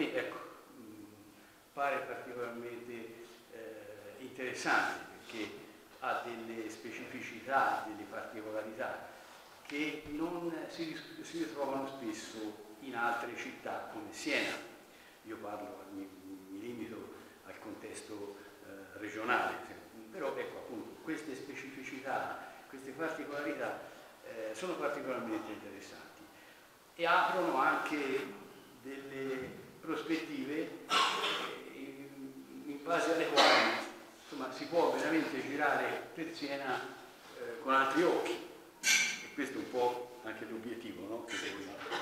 me ecco, pare particolarmente eh, interessante perché ha delle specificità, delle particolarità che non si, si ritrovano spesso in altre città come Siena. Io parlo, mi, mi limito al contesto eh, regionale, però ecco appunto queste specificità, queste particolarità eh, sono particolarmente interessanti e aprono anche delle prospettive eh, in, base alle quali insomma, si può veramente girare per Siena eh, con altri occhi e questo è un po' anche l'obiettivo no?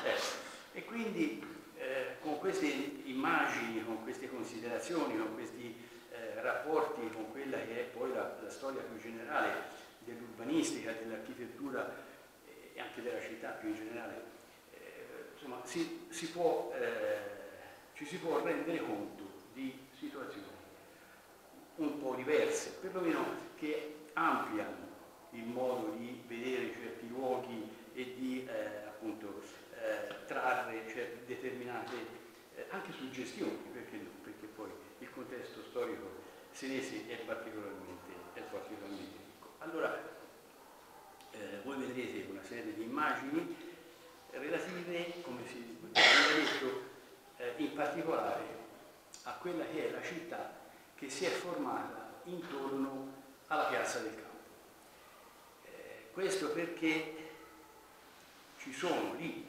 eh. e quindi eh, con queste immagini, con queste considerazioni, con questi eh, rapporti con quella che è poi la, la storia più generale dell'urbanistica, dell'architettura e anche della città più in generale, eh, insomma, si, si può, eh, ci si può rendere conto di situazioni un po' diverse, perlomeno che ampliano il modo di vedere certi luoghi e di eh, appunto eh, trarre cioè, determinate eh, anche suggestioni, perché no? Perché poi il contesto storico senese è particolarmente, è particolarmente ricco. Allora, eh, voi vedrete una serie di immagini relative, come si è detto, eh, in particolare a quella che è la città che si è formata intorno alla piazza del campo. Eh, questo perché ci sono lì,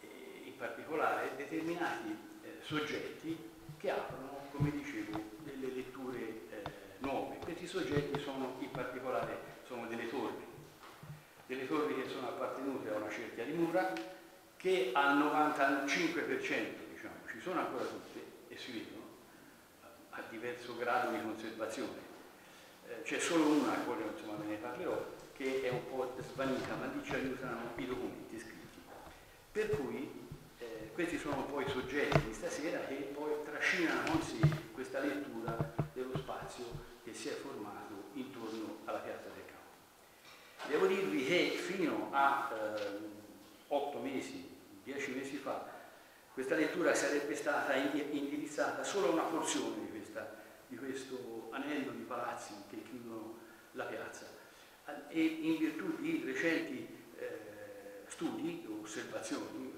eh, in particolare, determinati eh, soggetti che aprono, come dicevo, delle letture eh, nuove. Questi soggetti sono in particolare sono delle torri, delle torri che sono appartenute a una cerchia di mura che al 95% diciamo, ci sono ancora tutte e si vedono a diverso grado di conservazione. Eh, c'è solo una, poi insomma ve ne parlerò, che è un po' svanita, ma lì ci aiutano i documenti scritti. Per cui eh, questi sono poi i soggetti di stasera che poi trascinano con sé questa lettura dello spazio che si è formato intorno alla piazza del Devo dirvi che fino a eh, otto mesi, dieci mesi fa, questa lettura sarebbe stata indirizzata solo a una porzione di, questa, di questo anello di palazzi che chiudono la piazza. E in virtù di recenti eh, studi osservazioni,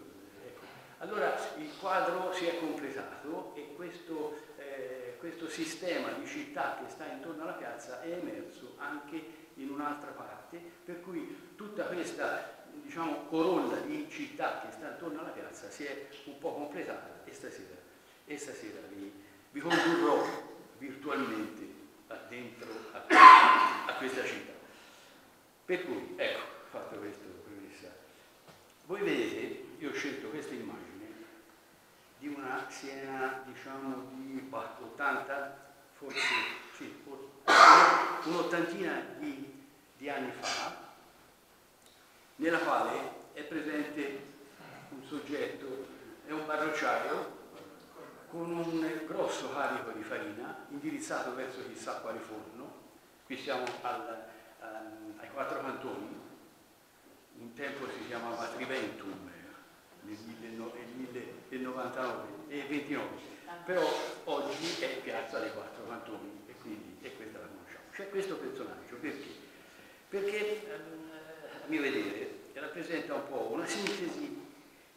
ecco, allora il quadro si è completato e questo, eh, questo sistema di città che sta intorno alla piazza è emerso anche in un'altra parte, per cui tutta questa diciamo, corolla di città che sta attorno alla piazza si è un po' completata e stasera, e stasera vi, vi, condurrò virtualmente dentro a, a, questa città. Per cui, ecco, fatto questo premessa, voi vedete, io ho scelto questa immagine di una Siena, diciamo, di 80, forse, sì, forse un'ottantina di, di anni fa, nella quale è presente un soggetto, è un barrocciaio con un grosso carico di farina indirizzato verso chissà quale forno, qui siamo al, um, ai quattro cantoni, un tempo si chiamava Triventum nel 1099 e 29, però oggi è piazza dei quattro cantoni e quindi è questa la c'è questo personaggio, perché? Perché, ehm, a mio vedere, rappresenta un po' una sintesi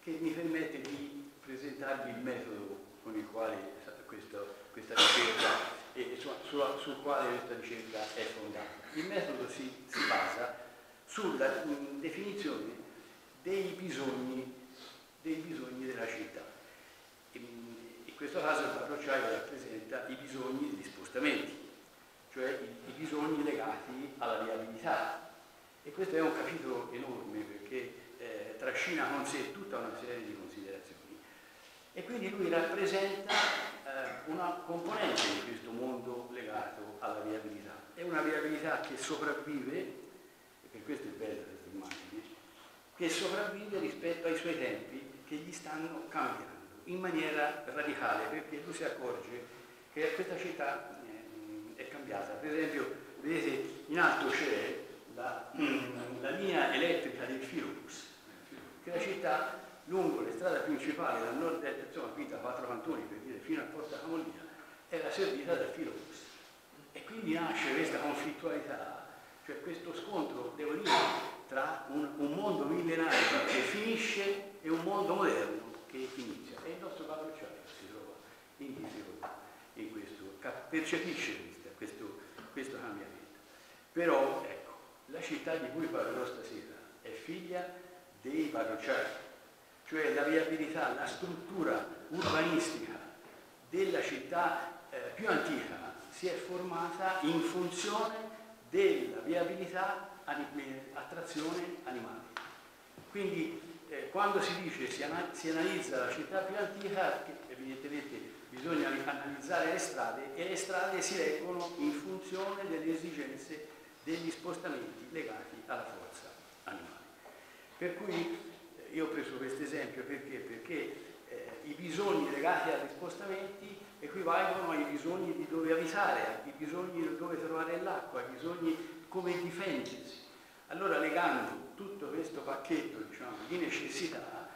che mi permette di presentarvi il metodo con il quale questo, questa ricerca e su, su, sul quale questa ricerca è fondata. Il metodo si, si basa sulla mh, definizione dei bisogni, dei bisogni della città. In, in questo caso il parrocciaio rappresenta i bisogni spostazione spostamenti, cioè i, i bisogni legati alla viabilità. E questo è un capitolo enorme perché eh, trascina con sé tutta una serie di considerazioni. E quindi lui rappresenta eh, una componente di questo mondo legato alla viabilità. È una viabilità che sopravvive, e per questo è bella questa immagine, che sopravvive rispetto ai suoi tempi che gli stanno cambiando in maniera radicale, perché lui si accorge che questa città eh, è cambiata. Per esempio, vedete, in alto c'è la, la linea elettrica del Filobus, che la città lungo le strade principali dal nord-est, insomma qui da quattro cantoni per dire fino a Porta Camollina, era servita dal filobus. E quindi nasce questa conflittualità, cioè questo scontro, devo dire, tra un, un mondo millenario che finisce e un mondo moderno che inizia. E il nostro Padre Ciaio si trova in difficoltà in questo, percepisce questo, questo cambiamento. Però, ecco, la città di cui parlerò stasera è figlia dei parrocciati, cioè la viabilità, la struttura urbanistica della città eh, più antica si è formata in funzione della viabilità attrazione animale. Quindi eh, quando si dice si, ana si, analizza la città più antica, evidentemente bisogna analizzare le strade e le strade si reggono in funzione delle esigenze degli spostamenti legati alla forza animale. Per cui io ho preso questo esempio perché? Perché eh, i bisogni legati agli spostamenti equivalgono ai bisogni di dove abitare, ai bisogni di dove trovare l'acqua, ai bisogni come difendersi. Allora legando tutto questo pacchetto diciamo, di necessità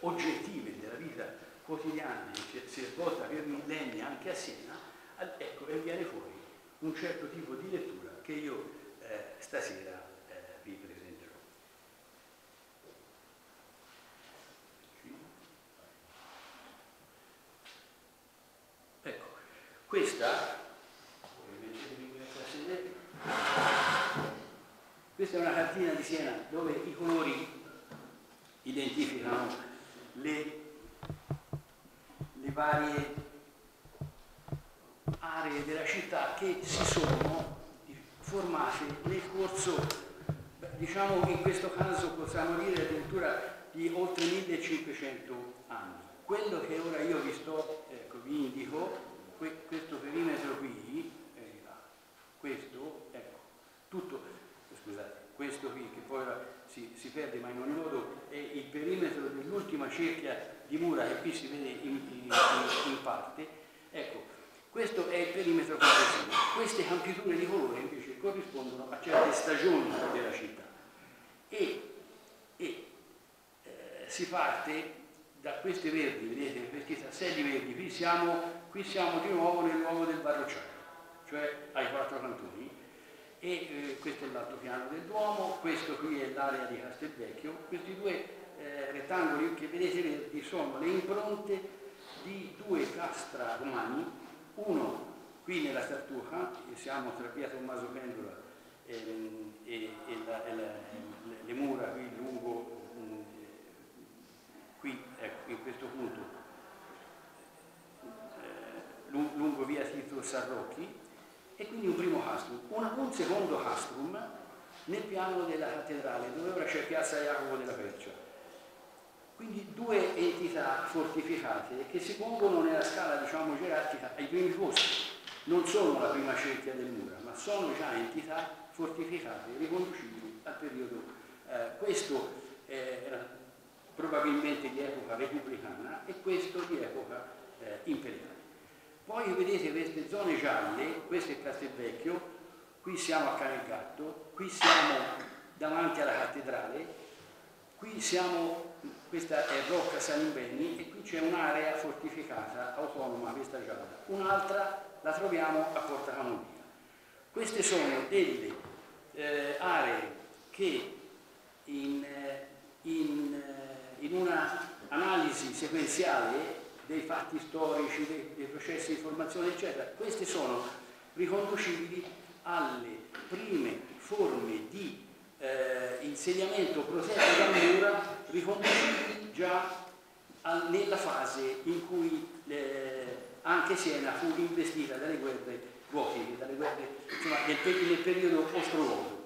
oggettive della vita quotidiana che si è svolta per millenni anche a Siena, ecco, e viene fuori un certo tipo di lettura che io eh, stasera eh, vi presento. Questa, questa è una cartina di Siena dove i colori identificano le, le varie aree della città che si sono formate nel corso, diciamo in questo caso possiamo dire addirittura di oltre 1500 anni. Quello che ora io vi sto, ecco, vi indico, questo perimetro qui, eh, questo, ecco, tutto, scusate, questo qui che poi si, si, perde ma in ogni modo è il perimetro dell'ultima cerchia di mura che qui si vede in, in, in parte, ecco, questo è il perimetro complessivo. Queste campiture di colore invece corrispondono a certe stagioni della città. E, e eh, si parte da queste verdi, vedete, questi tasselli verdi, qui siamo, qui siamo di nuovo nel luogo del Barrocciaio, cioè ai quattro cantoni, e eh, questo è l'altro piano del Duomo, questo qui è l'area di Castelvecchio, questi due eh, rettangoli che vedete verdi sono le impronte di due castra romani, uno qui nella Tartuca, siamo tra via Tommaso Pendola ehm, e, e, la, e la, le mura qui lungo qui ecco, in questo punto eh, lungo via Tito Sarrocchi e quindi un primo castrum, un, un secondo castrum nel piano della cattedrale dove ora c'è piazza Jacopo della Percia quindi due entità fortificate che si pongono nella scala diciamo gerarchica ai primi posti non sono la prima cerchia del mura ma sono già entità fortificate riconducibili al periodo eh, questo eh, era probabilmente di epoca repubblicana e questo di epoca eh, imperiale. Poi vedete queste zone gialle, questo è Castelvecchio, qui siamo a Canegatto, qui siamo davanti alla cattedrale, qui siamo, questa è Rocca Salimbeni e qui c'è un'area fortificata autonoma, questa gialla. Un'altra la troviamo a Porta Camonia. Queste sono delle eh, aree che in, eh, in eh, in una analisi sequenziale dei fatti storici, dei, dei processi di formazione, eccetera, queste sono riconducibili alle prime forme di eh, insediamento protetto da mura riconducibili già nella fase in cui eh, anche Siena fu investita dalle guerre del, nel periodo ostrogoto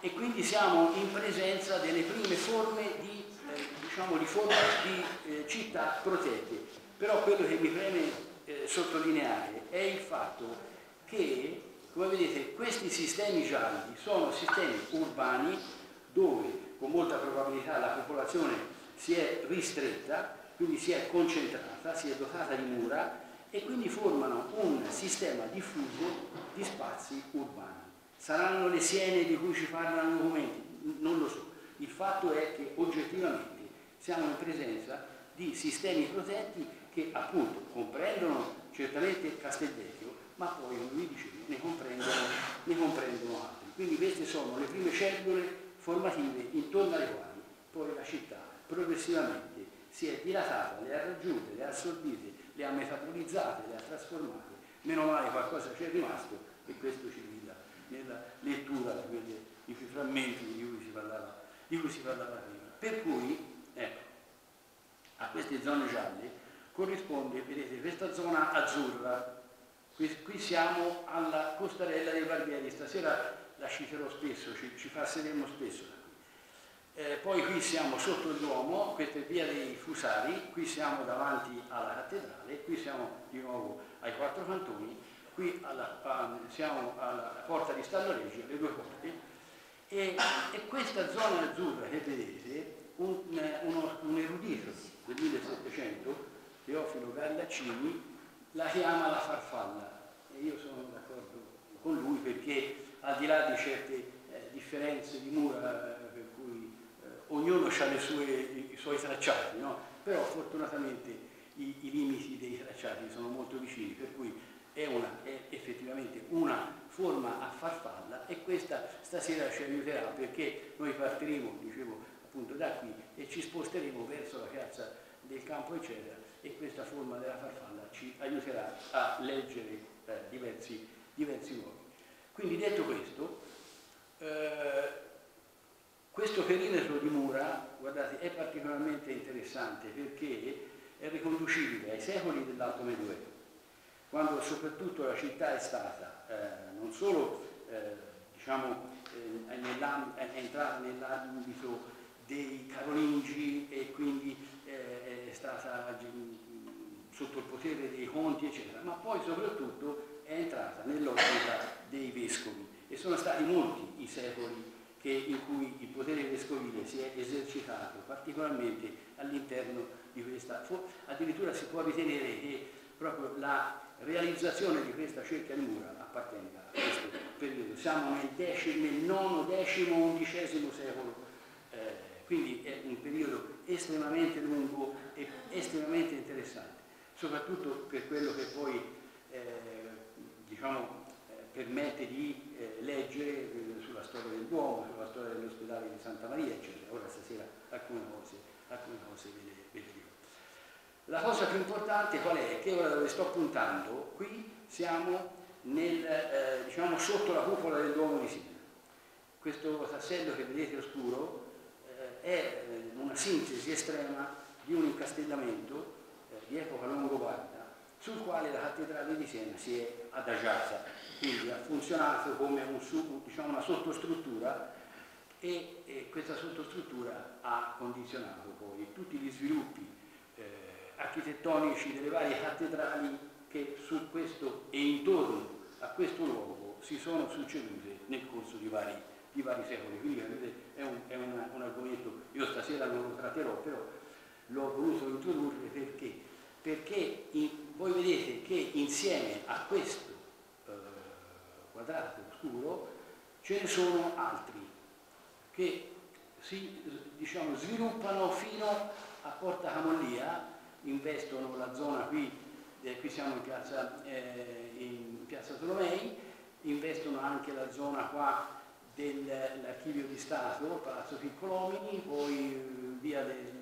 e quindi siamo in presenza delle prime forme di, eh, diciamo, di, forme di eh, città protette. Però quello che mi preme eh, sottolineare è il fatto che, come vedete, questi sistemi gialli sono sistemi urbani dove con molta probabilità la popolazione si è ristretta, quindi si è concentrata, si è dotata di mura e quindi formano un sistema diffuso di spazi urbani. Saranno le siene di cui ci parlano i documenti? Non lo so. Il fatto è che oggettivamente siamo in presenza di sistemi protetti che appunto comprendono certamente Castelvecchio, ma poi, come vi dicevo, ne comprendono, ne comprendono altri. Quindi queste sono le prime cellule formative intorno alle quali poi la città progressivamente si è dilatata, le ha raggiunte, le ha assorbite, le ha metabolizzate, le ha trasformate. Meno male qualcosa c'è rimasto e questo ci nella lettura di quei, frammenti di cui, parlava, di cui si parlava, prima. Per cui, ecco, a queste zone gialle corrisponde, vedete, questa zona azzurra, qui, qui siamo alla costarella dei Barbieri, stasera la citerò spesso, ci, ci passeremo spesso da qui. Eh, poi qui siamo sotto il Duomo, questa è via dei Fusari, qui siamo davanti alla cattedrale, qui siamo di nuovo ai quattro cantoni qui alla, a, siamo alla porta di Stalloregio, le due porte, e, e, questa zona azzurra che vedete, un, uno, un erudito del 1700, Teofilo Gallaccini, la chiama la farfalla e io sono d'accordo con lui perché al di là di certe eh, differenze di mura eh, per cui eh, ognuno ha i, i, suoi tracciati, no? però fortunatamente i, i limiti dei tracciati sono molto vicini, per cui è, una, è effettivamente una forma a farfalla e questa stasera ci aiuterà perché noi partiremo, dicevo appunto da qui e ci sposteremo verso la piazza del campo eccetera e questa forma della farfalla ci aiuterà a leggere eh, diversi, diversi luoghi. Quindi detto questo, eh, questo perimetro di mura, guardate, è particolarmente interessante perché è riconducibile ai secoli dell'Alto Medioevo quando soprattutto la città è stata eh, non solo eh, diciamo, eh, è entrata nell'ambito dei carolingi e quindi eh, è stata sotto il potere dei conti, eccetera, ma poi soprattutto è entrata nell'ottica dei vescovi e sono stati molti i secoli che, in cui il potere vescovile si è esercitato, particolarmente all'interno di questa, addirittura si può ritenere che proprio la realizzazione di questa cerchia di mura appartenga a questo periodo. Siamo nel, decimo, nel nono, decimo, undicesimo secolo, eh, quindi è un periodo estremamente lungo e estremamente interessante, soprattutto per quello che poi eh, diciamo, eh, permette di eh, leggere eh, sulla storia del Duomo, sulla storia dell'ospedale di Santa Maria, eccetera. Ora stasera alcune cose, alcune cose ve le, ve le dico. La cosa più importante qual è? Che ora dove sto puntando, qui siamo nel, eh, diciamo sotto la cupola del Duomo di Siena. Questo tassello che vedete oscuro eh, è una sintesi estrema di un incastellamento eh, di epoca longobarda sul quale la cattedrale di Siena si è adagiata, quindi ha funzionato come un, diciamo, una sottostruttura e, e questa sottostruttura ha condizionato poi tutti gli sviluppi architettonici delle varie cattedrali che su questo e intorno a questo luogo si sono succedute nel corso di vari, di vari secoli. Quindi è, un, è una, un, argomento, io stasera non lo tratterò, però l'ho voluto introdurre perché, perché in, voi vedete che insieme a questo eh, quadrato scuro ce ne sono altri che si diciamo, sviluppano fino a Porta Camollia investono la zona qui, eh, qui siamo in piazza, eh, in piazza Tolomei, investono anche la zona qua dell'archivio di Stato, Palazzo Piccolomini, poi eh, via, del,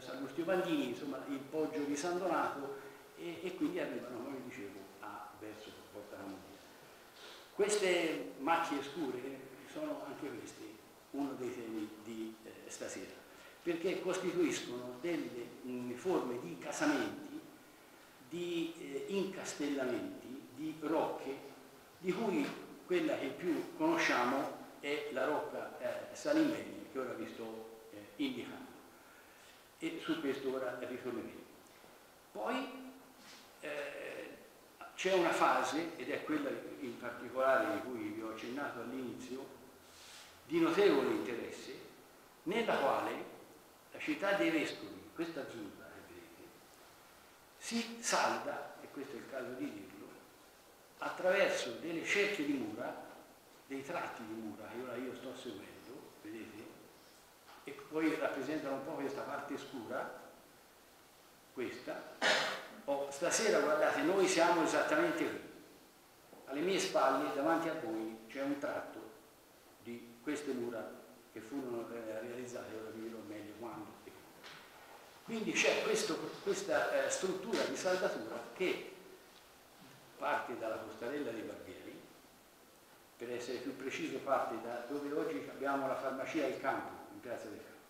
del, via San Agostino Bandini, insomma il poggio di San Donato e, e quindi arrivano, come dicevo, a verso Porta Camonia. Queste macchie scure sono anche questi uno dei temi di eh, stasera perché costituiscono delle mh, forme di casamenti, di eh, incastellamenti, di rocche di cui quella che più conosciamo è la rocca eh, Salimbeni, che ora vi sto eh, indicando. E su questo ora ritorneremo. Poi eh, c'è una fase, ed è quella in particolare di cui vi ho accennato all'inizio, di notevole interesse, nella quale la città dei Vescovi, questa azzurra che vedete, si salda, e questo è il caso di dirlo, attraverso delle cerchie di mura, dei tratti di mura che ora io sto seguendo, e poi rappresentano un po' questa parte scura, questa, oh, stasera guardate, noi siamo esattamente qui, alle mie spalle, davanti a voi, c'è un tratto di queste mura che furono eh, realizzate, ora vi dirò meglio quando e. Quindi c'è questa eh, struttura di saldatura che parte dalla costarella dei Barbieri, per essere più preciso parte da dove oggi abbiamo la farmacia Il Campo, in piazza del Campo,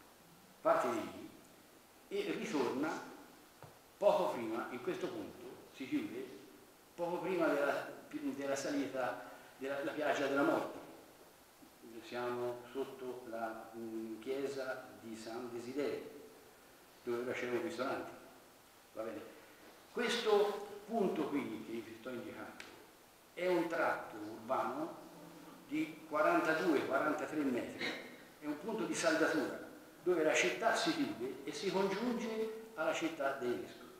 parte lì e ritorna poco prima, in questo punto, si chiude, poco prima della, della salita della piaggia della morte. Siamo sotto la mh, chiesa di San Desiderio, dove facevano i ristoranti. Questo punto qui che vi sto indicando è un tratto urbano di 42-43 metri, è un punto di saldatura dove la città si chiude e si congiunge alla città dei vescovi.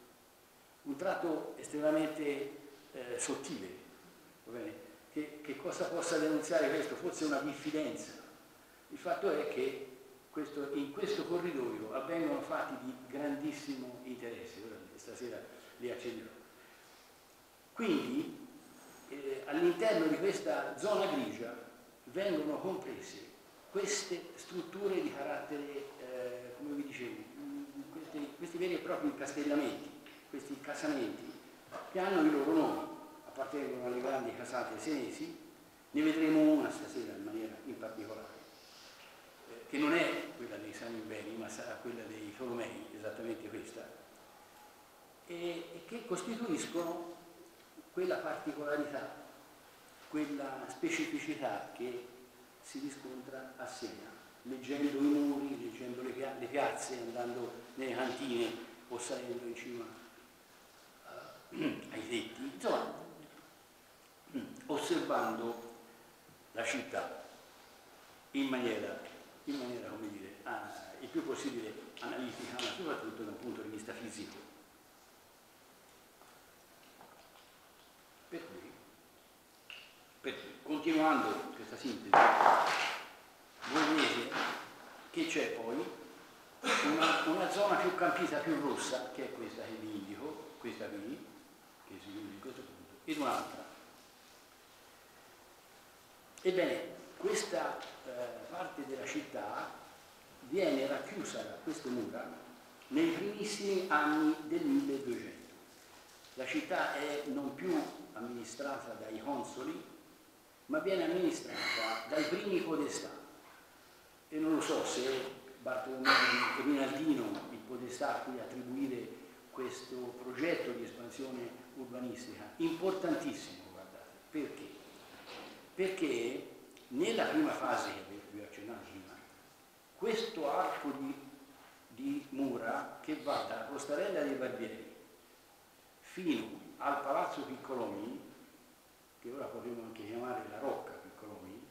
Un tratto estremamente eh, sottile, che, che cosa possa denunziare questo? Forse una diffidenza. Il fatto è che questo, in questo corridoio avvengono fatti di grandissimo interesse, ora stasera li accenderò. Quindi eh, all'interno di questa zona grigia vengono comprese queste strutture di carattere, eh, come vi dicevo, questi, questi veri e propri castellamenti, questi casamenti che hanno i loro nomi appartengono alle grandi casate senesi, ne vedremo una stasera in maniera in particolare, eh, che non è quella dei Sanimbeni, ma sarà quella dei Tolomei, esattamente questa, e, e che costituiscono quella particolarità, quella specificità che si riscontra a Siena, leggendo i muri, leggendo le, le piazze, andando nelle cantine o salendo in cima uh, ai tetti, insomma osservando la città in maniera, in maniera come dire, il più possibile analitica, ma soprattutto da un punto di vista fisico. Per cui, per cui continuando questa sintesi, voi vedete che c'è poi una, una, zona più campita, più rossa, che è questa che vi indico, questa qui, che si chiude in questo punto, ed un'altra Ebbene, questa eh, parte della città viene racchiusa da queste mura nei primissimi anni del 1200. La città è non più amministrata dai consoli, ma viene amministrata dai primi podestà. E non lo so se Bartolomeo Rinaldino, il podestà a cui attribuire questo progetto di espansione urbanistica, importantissimo, guardate, perché? perché nella prima fase che vi ho accennato prima, questo arco di, di mura che va dalla Costarella dei Barbieri fino al Palazzo Piccolomini, che ora potremmo anche chiamare la Rocca Piccolomini,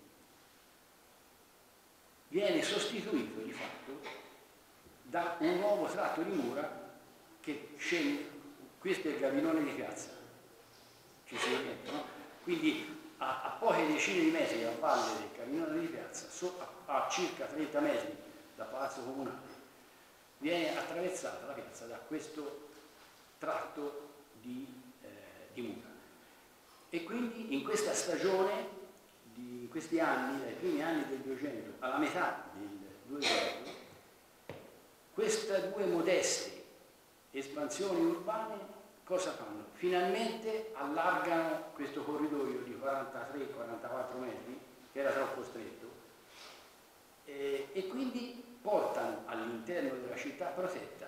viene sostituito di fatto da un nuovo tratto di mura che scende, questo è il gabinone di piazza, ci si vede, no? Quindi a, a, poche decine di metri a valle del Camminone di Piazza, so, a, a, circa 30 metri dal Palazzo Comunale, viene attraversata la piazza da questo tratto di, eh, di mura. E quindi in questa stagione, in questi anni, dai primi anni del 200 alla metà del 200, queste due modeste espansioni urbane cosa fanno? Finalmente allargano questo corridoio di 43-44 metri, che era troppo stretto, e, e quindi portano all'interno della città protetta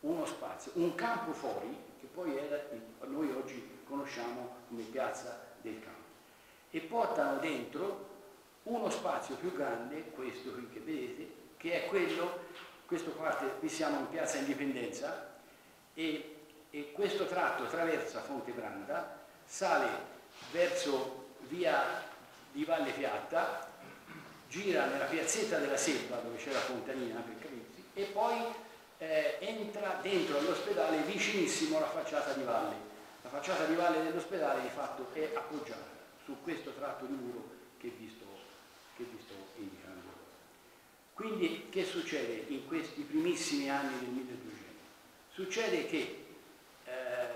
uno spazio, un campo fuori, che poi è, noi oggi conosciamo come piazza del campo. e portano dentro uno spazio più grande, questo qui che vedete, che è quello, questo parte, qui siamo in piazza Indipendenza e, e questo tratto attraversa Fonte Branda, sale verso via di Valle Piatta, gira nella piazzetta della Selva dove c'è la fontanina per capirsi e poi eh, entra dentro all'ospedale vicinissimo alla facciata di valle. La facciata di valle dell'ospedale di fatto è appoggiata su questo tratto di muro che vi sto, che vi sto indicando. Quindi che succede in questi primissimi anni del 1200? Succede che eh,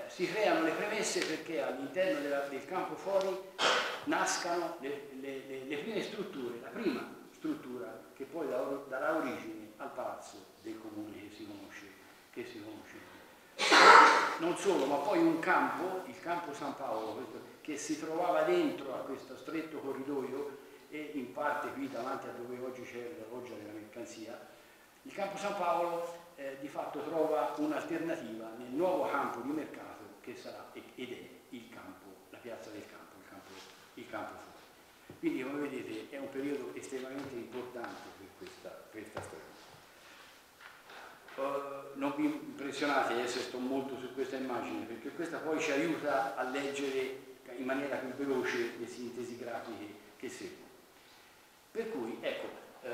si creano le premesse perché all'interno del campo fuori nascano le, le, le, le, prime strutture, la prima struttura che poi darà origine al palazzo del comune che si conosce, che si conosce. Non solo, ma poi un campo, il campo San Paolo, che si trovava dentro a questo stretto corridoio e in parte qui davanti a dove oggi c'è l'orologio della mercanzia, il campo San Paolo eh, di fatto trova un'alternativa nel nuovo campo di mercato che sarà ed è il campo, la piazza del campo, il campo, il campo fuori. Quindi come vedete è un periodo estremamente importante per questa, per questa storia. Uh, non vi impressionate adesso sto molto su questa immagine perché questa poi ci aiuta a leggere in maniera più veloce le sintesi grafiche che seguono. Per cui, ecco, eh,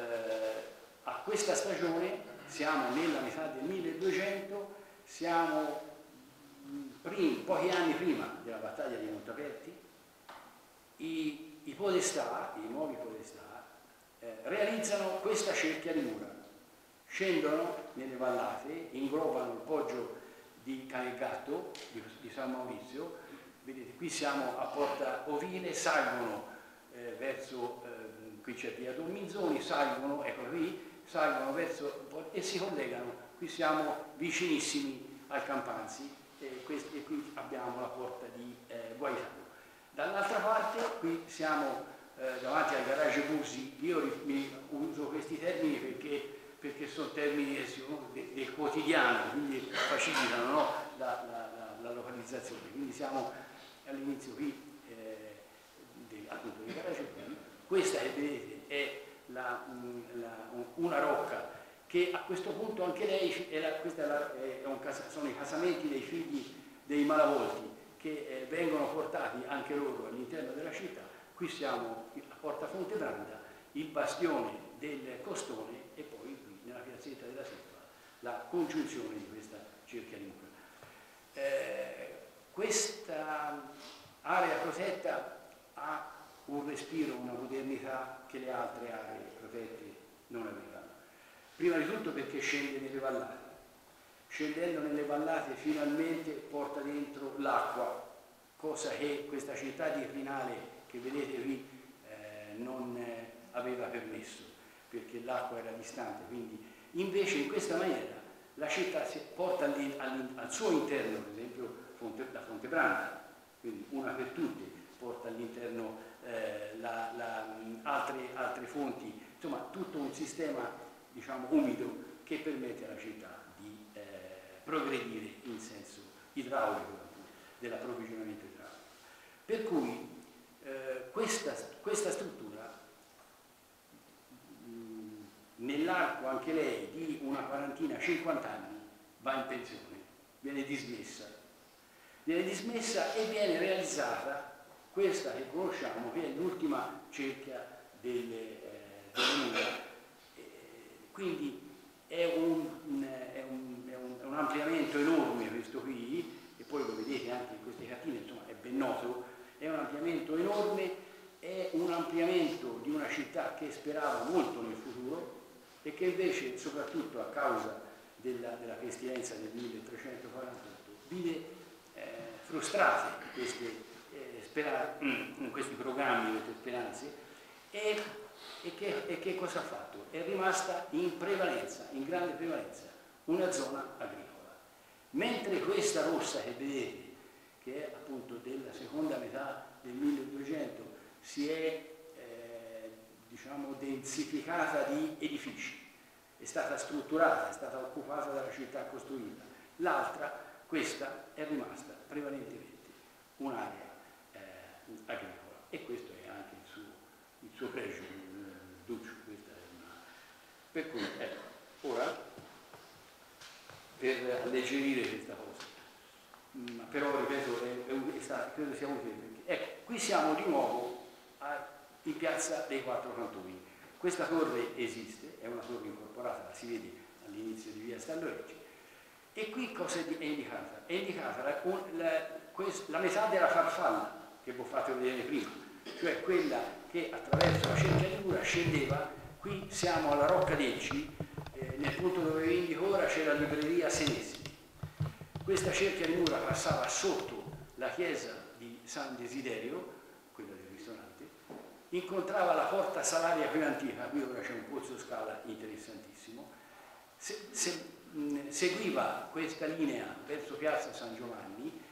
a questa stagione siamo nella metà del 1200, siamo primi, pochi anni prima della battaglia di Montaperti, i, i podestà, i nuovi podestà, eh, realizzano questa cerchia di mura, scendono nelle vallate, inglobano il poggio di Canegatto, di, di San Maurizio, vedete qui siamo a Porta Ovile, salgono eh, verso, eh, qui c'è via Domminzoni, salgono, ecco qui, salgono verso e si collegano, qui siamo vicinissimi al Campanzi e, e qui abbiamo la porta di eh, Guaitano. Dall'altra parte qui siamo eh, davanti al garage Busi, io mi uso questi termini perché, perché sono termini del, del quotidiano, quindi facilitano no? la, la, la, localizzazione. Quindi siamo all'inizio qui eh, garage Busi. Questa che vedete è la, una rocca che a questo punto anche lei, è è un, sono i casamenti dei figli dei Malavolti che eh, vengono portati anche loro all'interno della città. Qui siamo a Porta Fontebranda, il bastione del Costone e poi qui nella piazzetta della Selva la congiunzione di questa cerchia di mura. Eh, questa area protetta ha un respiro, una modernità che le altre aree protette non avevano. Prima di tutto perché scende nelle vallate. Scendendo nelle vallate finalmente porta dentro l'acqua, cosa che questa città di Rinale che vedete qui eh, non aveva permesso, perché l'acqua era distante. Quindi invece in questa maniera la città si porta al suo interno, per esempio Fonte, la Fonte Branda, quindi una per tutte, porta all'interno eh, altre, altre fonti, insomma tutto un sistema diciamo, umido che permette alla città di eh, progredire in senso idraulico dell'approvvigionamento idraulico. Per cui eh, questa, questa, struttura nell'arco anche lei di una quarantina, 50 anni, va in pensione, viene dismessa. Viene dismessa e viene realizzata questa che conosciamo, che è l'ultima cerchia delle, eh, delle mura quindi è un, è, un, è, un, è un, ampliamento enorme questo qui, e poi lo vedete anche in queste cartine, insomma è ben noto, è un ampliamento enorme, è un ampliamento di una città che sperava molto nel futuro e che invece, soprattutto a causa della, della pestilenza del 1348, vide eh, frustrate queste, eh, spera, questi programmi, queste speranze e e che, e che cosa ha fatto? È rimasta in prevalenza, in grande prevalenza, una zona agricola. Mentre questa rossa che vedete, che è appunto della seconda metà del 1200, si è diciamo densificata di edifici, è stata strutturata, è stata occupata dalla città costruita. L'altra, questa, è rimasta prevalentemente un'area eh, agricola. E questo è anche suo pregio, il Duccio, una... Per cui, ecco, ora, per alleggerire questa cosa, mm, però ripeto, è, è, è, credo sia utile perché, ecco, qui siamo di nuovo a, in piazza dei quattro cantoni. Questa torre esiste, è una torre incorporata, la si vede all'inizio di via Stalloreggi, e qui cosa è indicata? È indicata la, la, la metà della farfalla che vi ho fatto vedere prima, cioè quella che attraverso la cerchia di mura scendeva, qui siamo alla Rocca Decci, eh, nel punto dove vi indico ora c'è la libreria Senesi. Questa cerchia di mura passava sotto la chiesa di San Desiderio, incontrava la porta salaria più antica, qui ora c'è un pozzo scala interessantissimo, se, se, mh, seguiva questa linea verso piazza San Giovanni,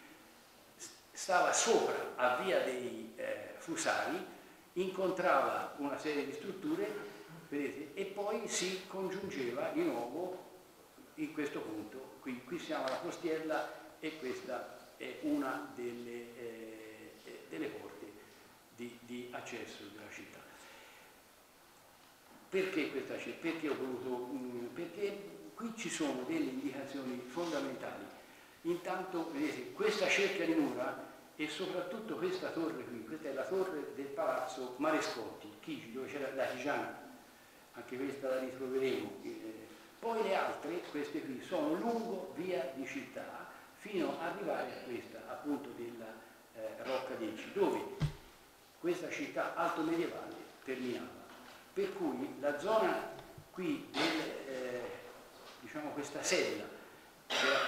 stava sopra a via dei eh, Fusari, incontrava una serie di strutture, vedete, e poi si congiungeva di nuovo in questo punto. Qui, qui siamo alla costiera e questa è una delle, eh, delle porte di, di, accesso della città. Perché questa città? Perché ho voluto? Mm, perché qui ci sono delle indicazioni fondamentali Intanto, vedete, questa cerchia di mura e soprattutto questa torre qui, questa è la torre del palazzo Marescotti, Chigi, dove c'era la Chigiana, anche questa la ritroveremo. Eh, poi le altre, queste qui, sono lungo via di città fino ad arrivare a questa, appunto, della eh, Rocca Decci, dove questa città alto medievale terminava. Per cui la zona qui, del, eh, diciamo questa sella,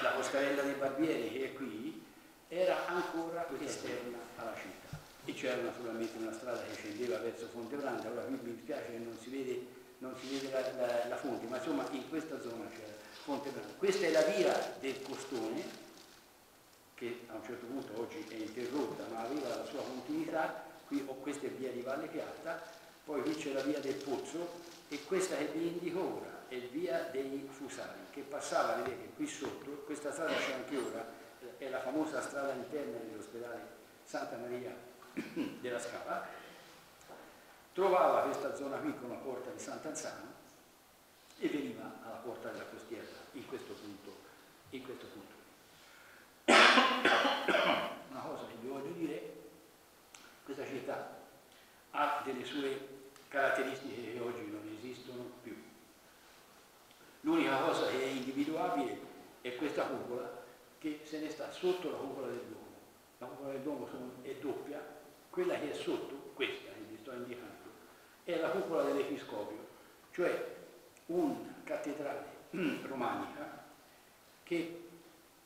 la Coscarella dei Barbieri che è qui, era ancora esterna alla città. E c'era naturalmente una strada che scendeva verso Fonte Branda, ora qui mi dispiace che non si vede, non si vede la, la, la, fonte, ma insomma in questa zona c'era Fonte Branda. Questa è la via del Costone, che a un certo punto oggi è interrotta, ma aveva la sua continuità, qui ho questa via di Valle Chiatta, poi qui c'è la via del Pozzo e questa che vi indico ora è via dei Fusari, che passava, vedete, qui sotto, questa strada c'è anche ora, è la famosa strada interna dell'ospedale Santa Maria della Scala, trovava questa zona qui con la porta di Sant'Anzano e veniva alla porta della costiera in questo punto. In questo punto. Una cosa che vi voglio dire, città ha delle sue caratteristiche che oggi non esistono più. L'unica cosa che è individuabile è questa cupola che se ne sta sotto la cupola del Duomo. La cupola del Duomo è doppia, quella che è sotto, questa che vi sto indicando, è la cupola dell'Episcopio, cioè una cattedrale romanica che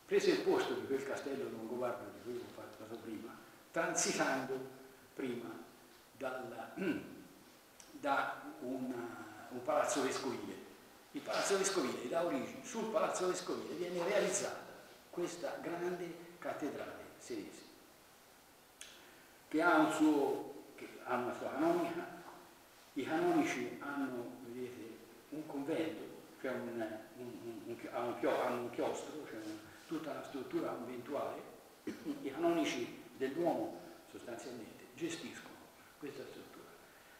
prese il posto di quel castello longobardo di cui ho parlato prima, transitando prima dalla, da una, un palazzo vescovile. Il palazzo vescovile dà origine, sul palazzo vescovile viene realizzata questa grande cattedrale senese, che ha, un suo, che ha una sua canonica, i canonici hanno, vedete, un convento, cioè un, un, un, hanno un chiostro, cioè tutta una struttura conventuale, i canonici del Duomo sostanzialmente gestiscono questa struttura,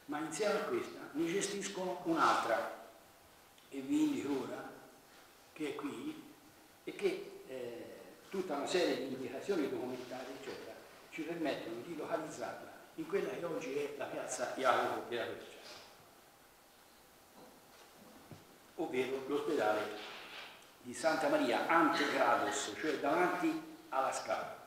ma insieme a questa ne gestiscono un'altra, e vi indico ora, che è qui, e che eh, tutta una serie di indicazioni documentali, eccetera, ci permettono di localizzarla in quella che oggi è la piazza Jacopo della Quercia, ovvero l'ospedale di Santa Maria Antegrados, cioè davanti alla scala.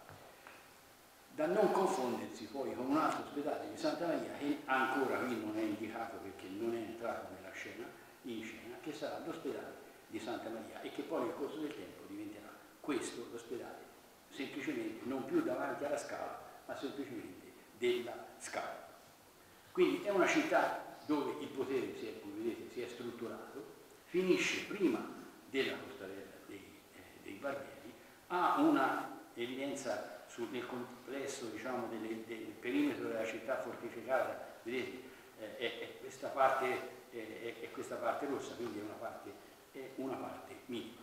Da non confondersi poi con un altro ospedale di Santa Maria che ancora qui non è indicato perché non è entrato nella scena, in scena, che sarà l'ospedale di Santa Maria e che poi nel corso del tempo diventerà questo l'ospedale, semplicemente non più davanti alla scala, ma semplicemente della scala. Quindi è una città dove il potere, si è, come vedete, si è strutturato, finisce prima della costarella dei, eh, dei barbieri, ha una evidenza sul, nel complesso diciamo, delle, del perimetro della città fortificata, vedete, eh, è, è, questa parte, è, è, questa parte rossa, quindi è una parte, una parte minima.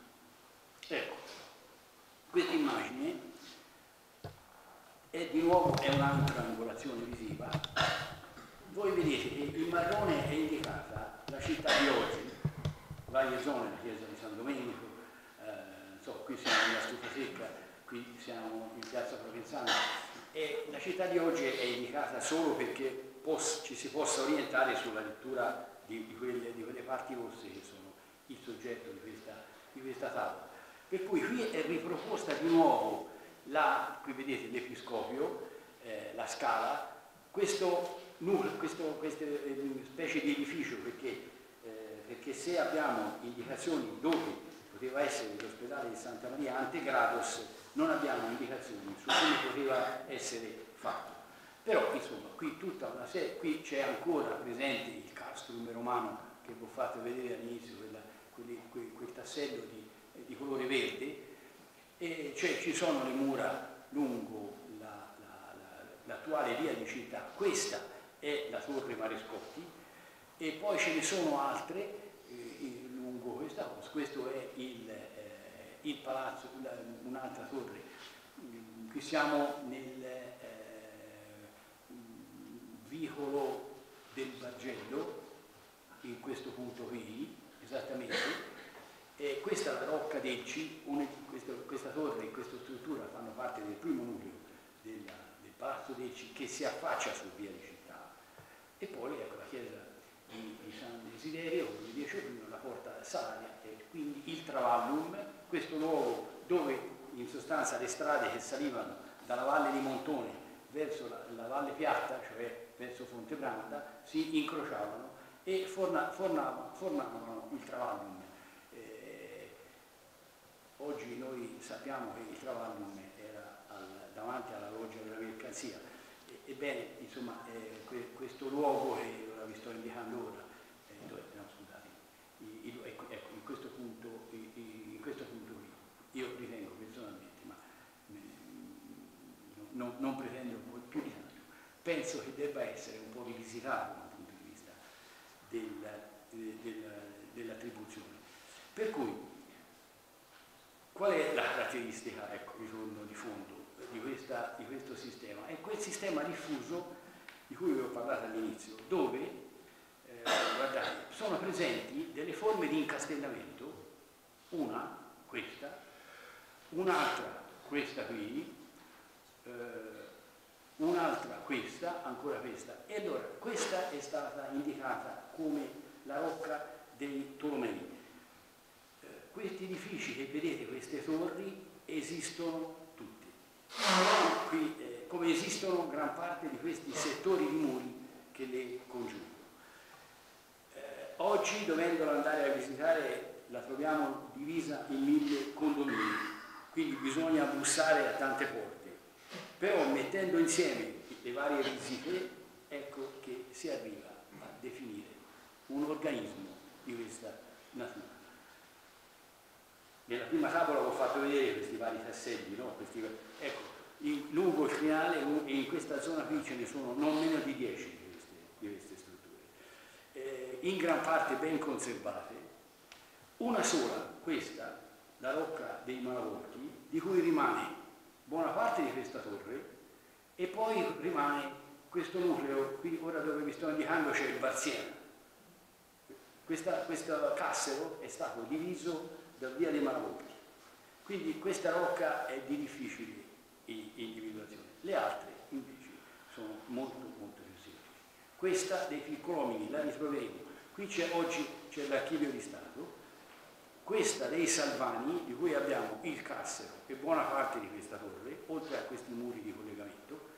Ecco, questa immagine è di nuovo un'altra angolazione visiva. Voi vedete che marrone è indicata la città di oggi, varie zone, la chiesa di San Domenico, eh, so, qui siamo nella Stufa Secca, qui siamo in piazza Provenzana e la città di oggi è indicata solo perché ci si possa orientare sulla lettura di, di, quelle, di, quelle, parti rosse che sono il soggetto di questa, di questa tavola. Per cui qui è riproposta di nuovo la, qui vedete l'episcopio, eh, la scala, questo, questo, questa eh, specie di edificio perché, eh, perché se abbiamo indicazioni dove poteva essere l'ospedale di Santa Maria Antegrados, non abbiamo indicazioni su come poteva essere fatto. Però insomma qui tutta una serie, qui c'è ancora presente il castrum romano che vi ho fatto vedere all'inizio, quel, quel, tassello di, di, colore verde, e cioè ci sono le mura lungo l'attuale la, la, via di città, questa è la torre Marescotti e poi ce ne sono altre eh, lungo questa cosa, questo è il, il palazzo, un'altra torre, qui siamo nel vicolo del Bargello, in questo punto qui, esattamente, e questa la Rocca Decci, questa, questa, torre e questa struttura fanno parte del primo nucleo della, del Palazzo Decci che si affaccia su via di città. E poi ecco la chiesa di, di San Desiderio, come vi dicevo prima, la porta Salaria quindi il Travallum, questo luogo dove in sostanza le strade che salivano dalla valle di Montone verso la, la valle piatta, cioè verso Fontebranda, si incrociavano e forna, fornavano, fornavano il Travallum. Eh, oggi noi sappiamo che il Travallum era al, davanti alla loggia della mercanzia. ebbene, insomma, eh, que, questo luogo che ora vi sto indicando ora, eh, dove, no, scusate, i, i, ecco, ecco, in questo punto, in questo punto qui, io ritengo personalmente, ma non, non pretendo più di tanto, penso che debba essere un po' rivisitato dal punto di vista del, del, dell'attribuzione. Per cui, qual è la caratteristica, ecco, ritorno di fondo, di, questa, di questo sistema? È quel sistema diffuso di cui vi ho parlato all'inizio, dove eh, guardate, sono presenti delle forme di incastellamento, una, questa, un'altra, questa qui, eh, un'altra questa, ancora questa, e allora questa è stata indicata come la rocca dei Tolomei. Eh, questi edifici che vedete, queste torri, esistono tutti. Qui, eh, come esistono gran parte di questi settori di muri che le congiungono. Oggi, dovendolo andare a visitare, la troviamo divisa in mille condomini, quindi bisogna bussare a tante porte però mettendo insieme le varie visite ecco che si arriva a definire un organismo di questa natura. Nella prima tavola ho fatto vedere questi vari tasselli, no? questi, ecco, in, lungo il crinale e in questa zona qui ce ne sono non meno di 10 di strutture, eh, in gran parte ben conservate, una sola, questa, la rocca dei Malavolti, di cui rimane buona parte di questa torre e poi rimane questo nucleo, qui ora dove vi sto indicando c'è il Barziano. Questo cassero è stato diviso da via dei Malavolti, quindi questa rocca è di difficile individuazione, le altre invece sono molto. Questa dei piccolomini la ritroveremo, qui c'è oggi c'è l'archivio di Stato, questa dei Salvani, di cui abbiamo il Cassero e buona parte di questa torre, oltre a questi muri di collegamento,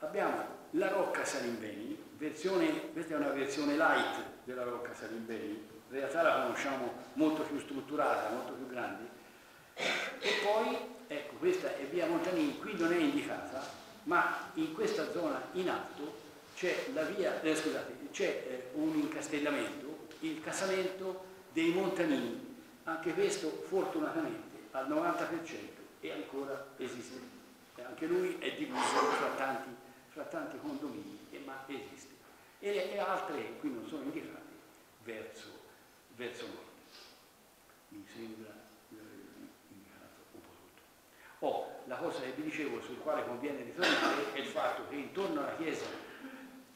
abbiamo la Rocca Salimbeni, versione, questa è una versione light della Rocca Salimbeni, in realtà la conosciamo molto più strutturata, molto più grande, e poi, ecco, questa è via Montanini, qui non è indicata, ma in questa zona in alto c'è eh, eh, un incastellamento, il casamento dei Montanini, anche questo fortunatamente al 90% è ancora esistente. Anche lui è diviso fra tanti, fra tanti condomini, ma esiste. E, e, altre, qui non sono indicate, verso, verso nord. Mi sembra un. Oh, la cosa che vi dicevo sul quale conviene ritornare è il fatto che intorno alla chiesa,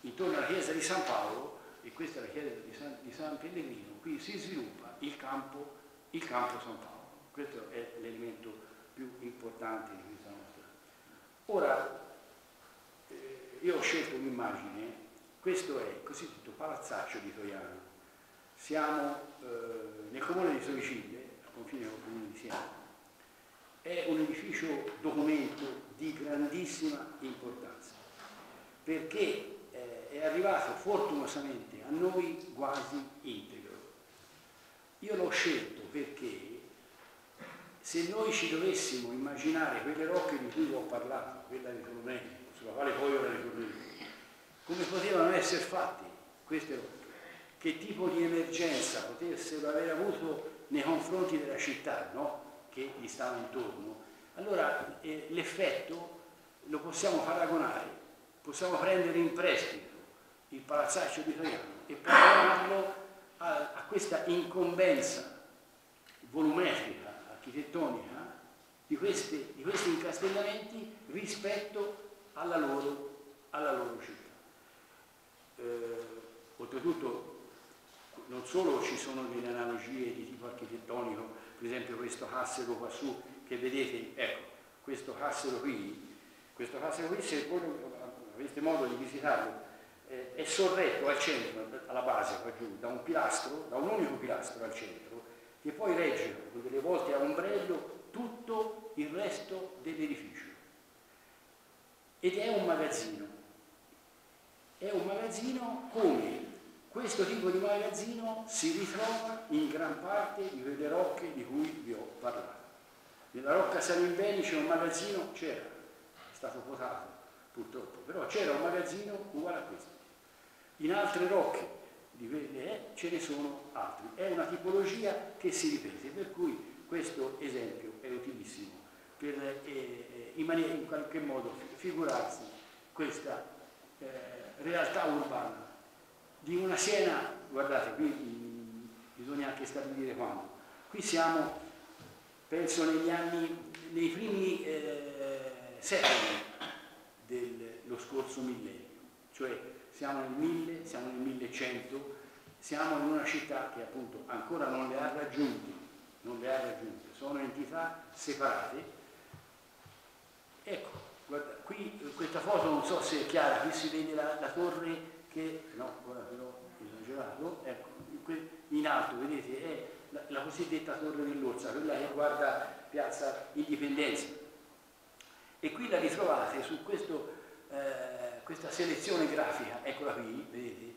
intorno alla chiesa di San Paolo e questa è la chiesa di San, di San Pellegrino, qui si sviluppa il campo, il campo San Paolo. Questo è l'elemento più importante di questa nostra. Ora, eh, io ho scelto un'immagine, questo è il cosiddetto palazzaccio di Toiano. Siamo eh, nel comune di Sovicille, al confine con il comune di Siena. È un edificio documento di grandissima importanza, perché è arrivato fortunosamente a noi quasi integro. Io l'ho scelto perché se noi ci dovessimo immaginare quelle rocche di cui ho parlato, quella di Tolomei, sulla quale poi ora ritorneremo, come potevano essere fatte queste rocche, che tipo di emergenza potessero aver avuto nei confronti della città no? che gli stava intorno, allora eh, l'effetto lo possiamo paragonare, possiamo prendere in prestito il palazzaccio di Troiano e paragonarlo a, a questa incombenza volumetrica, architettonica di, queste, di, questi incastellamenti rispetto alla loro, alla loro città. Eh, oltretutto non solo ci sono delle analogie di tipo architettonico, per esempio questo cassero qua su che vedete, ecco, questo cassero qui, questo cassero qui se voi aveste modo di visitarlo eh, è sorretto al centro, alla base qua giù, da un pilastro, da un unico pilastro al centro, che poi regge con delle volte a ombrello tutto il resto dell'edificio. Ed è un magazzino. È un magazzino come questo tipo di magazzino si ritrova in gran parte di quelle rocche di cui vi ho parlato. Nella Rocca Salimbeni c'è un magazzino, c'era, è stato votato purtroppo, però c'era un magazzino uguale a questo. In altre rocche di quelle ce ne sono altri. È una tipologia che si ripete, per cui questo esempio è utilissimo per eh, eh in, maniera, in, qualche modo figurarsi questa eh, realtà urbana di una Siena, guardate, qui mh, bisogna anche stabilire quando. Qui siamo, penso, negli anni, nei primi eh, secoli dello scorso millennio, cioè siamo nel 1000, siamo nel 1100, siamo in una città che appunto ancora non le ha raggiunte, non le ha raggiunte, sono entità separate. Ecco, guarda, qui questa foto non so se è chiara, qui si vede la, la torre che, no, ora però esagerato, ecco, in alto vedete è la, la cosiddetta torre dell'Orsa, quella che guarda piazza Indipendenza. E qui la ritrovate su questo eh, questa selezione grafica, eccola qui, vedete,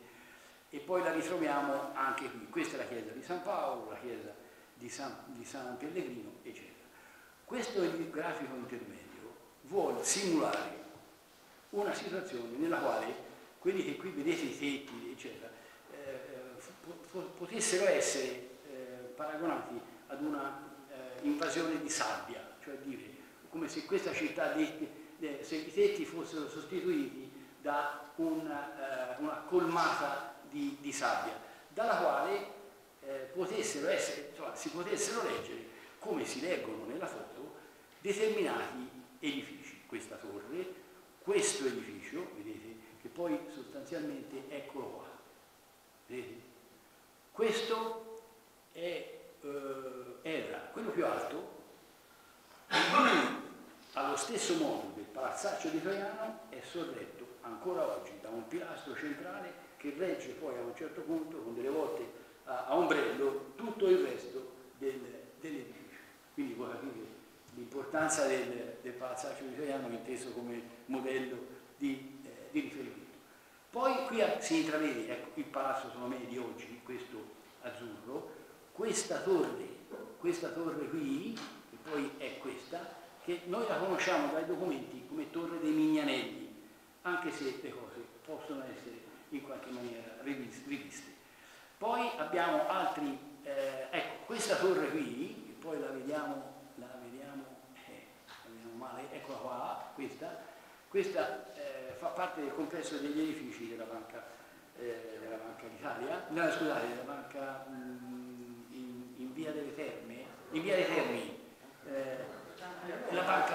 e poi la ritroviamo anche qui. Questa è la chiesa di San Paolo, la chiesa di San, di San Pellegrino, eccetera. Questo grafico intermedio vuole simulare una situazione nella quale quelli che qui vedete i tetti, eccetera, eh, potessero essere eh, paragonati ad una eh, invasione di sabbia, cioè dire come se questa città eh, se i tetti fossero sostituiti da una, eh, una colmata di, di, sabbia, dalla quale eh, potessero essere, cioè, si potessero leggere, come si leggono nella foto, determinati edifici. Questa torre, questo edificio, vedete, che poi sostanzialmente eccolo qua. Vedete? Questo è, eh, era quello più alto, allo stesso modo del palazzaccio di Troiano è sorretto ancora oggi da un pilastro centrale che regge poi a un certo punto, con delle volte a, a ombrello, tutto il resto del, dell'edificio. Quindi può capire l'importanza del, del palazzaccio di Troiano inteso come modello di, eh, di riferimento. Poi qui si intravede, ecco, il palazzo Solomei di oggi, questo azzurro, questa torre, questa torre qui, che poi è questa, che noi la conosciamo dai documenti come Torre dei Mignanelli, anche se le cose possono essere in qualche maniera riviste. Poi abbiamo altri, eh, ecco, questa torre qui, poi la vediamo, la vediamo, eh, la vediamo male, eccola qua, questa, questa eh, fa parte del complesso degli edifici della Banca, eh, della banca d'Italia, no, scusate, della Banca mh, mm, in, in, Via delle Terme, in Via dei Termini, eh, la banca,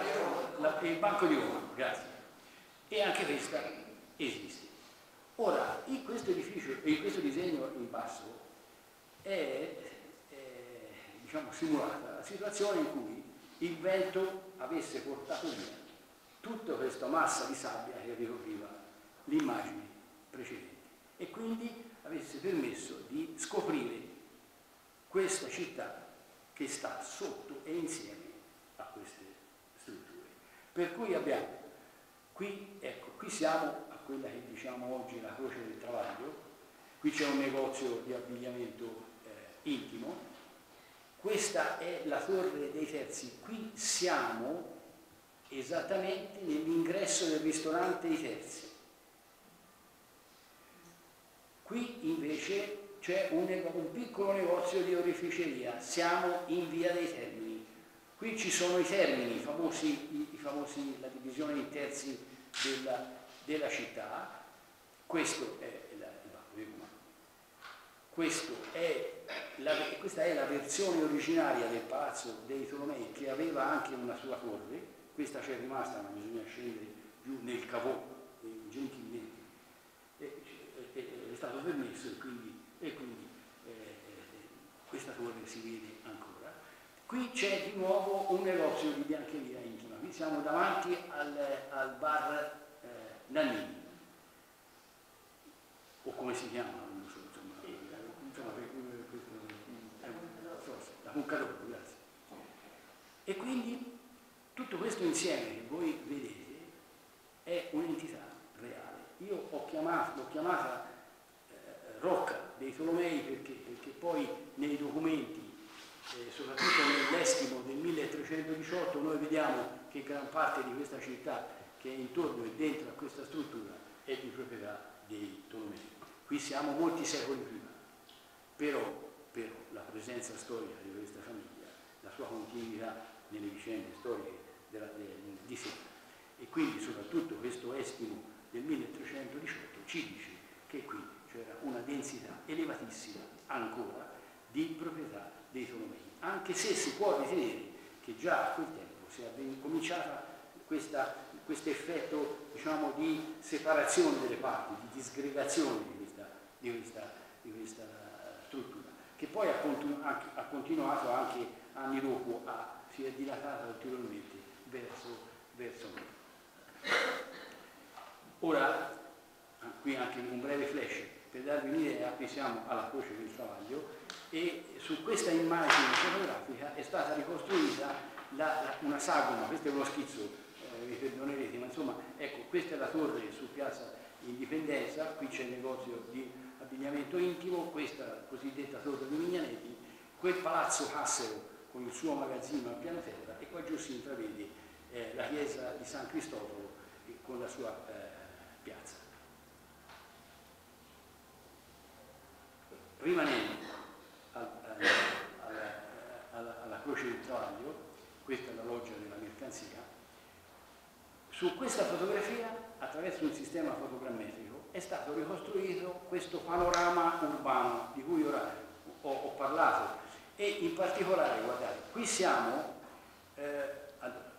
la, il Banco di Roma, grazie. E anche questa esiste. Ora, in questo edificio in questo disegno in basso è, è diciamo, simulata la situazione in cui il vento avesse portato via tutta questa massa di sabbia che ricopriva l'immagine precedente e quindi avesse permesso di scoprire questa città che sta sotto e insieme a queste strutture. Per cui abbiamo qui, ecco, qui siamo a quella che diciamo oggi la croce del travaglio, qui c'è un negozio di abbigliamento eh, intimo, questa è la torre dei terzi, qui siamo esattamente nell'ingresso del ristorante I Terzi. Qui invece c'è un, un, piccolo negozio di oreficeria, siamo in via dei termini. Qui ci sono i termini, i famosi, famosi, la divisione in terzi della, della città. Questo è la, è la, questa è la versione originaria del palazzo dei Tolomei che aveva anche una sua torre, questa c'è rimasta ma bisogna scendere giù nel cavò gentilmente. È, è, è stato permesso e quindi, e quindi eh, questa torre si vede ancora. Qui c'è di nuovo un negozio di biancheria qui siamo davanti al, al bar eh, Nannini o come si chiama? Non so insomma, insomma questo, eh, la Cuccadoro grazie. E quindi tutto questo insieme che voi vedete è un'entità reale. Io ho chiamato, l'ho chiamata eh, Rocca dei Tolomei perché, perché poi nei documenti, eh, soprattutto nell'estimo del 1318, noi vediamo che gran parte di questa città che è intorno e dentro a questa struttura è di proprietà dei Tolomei. Qui siamo molti secoli prima, però, però la presenza storica di questa famiglia, la sua continuità nelle vicende storiche della, de, di sé. E quindi soprattutto questo estimo del 1318 ci dice che qui c'era una densità elevatissima ancora di proprietà dei Tolomei, anche se si può ritenere che già a quel tempo si è cominciata questo effetto diciamo, di separazione delle parti, di disgregazione di questa, di questa, di questa struttura, che poi ha, continu ha continuato anche anni dopo, a, si è dilatata ulteriormente verso, verso me. Ora, qui anche un breve flash per darvi un'idea, qui siamo alla croce del travaglio e su questa immagine fotografica è stata ricostruita la, la, una sagoma, questo è uno schizzo, eh, vi perdonerete, ma insomma, ecco, questa è la torre su piazza Indipendenza, qui c'è il negozio di abbigliamento intimo, questa cosiddetta torre di Mignanetti, quel palazzo Cassero con il suo magazzino al piano terra e qua giù si intravede eh, la chiesa di San Cristoforo con la sua eh, piazza. Rimanendo al, al, alla, alla croce del travaglio, questa è la loggia della mercanzia, su questa fotografia, attraverso un sistema fotogrammetrico, è stato ricostruito questo panorama urbano di cui ora ho, ho parlato e in particolare, guardate, qui siamo eh,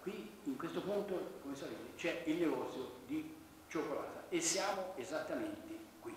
Qui in questo punto, come sapete, c'è il negozio di cioccolata e siamo esattamente qui.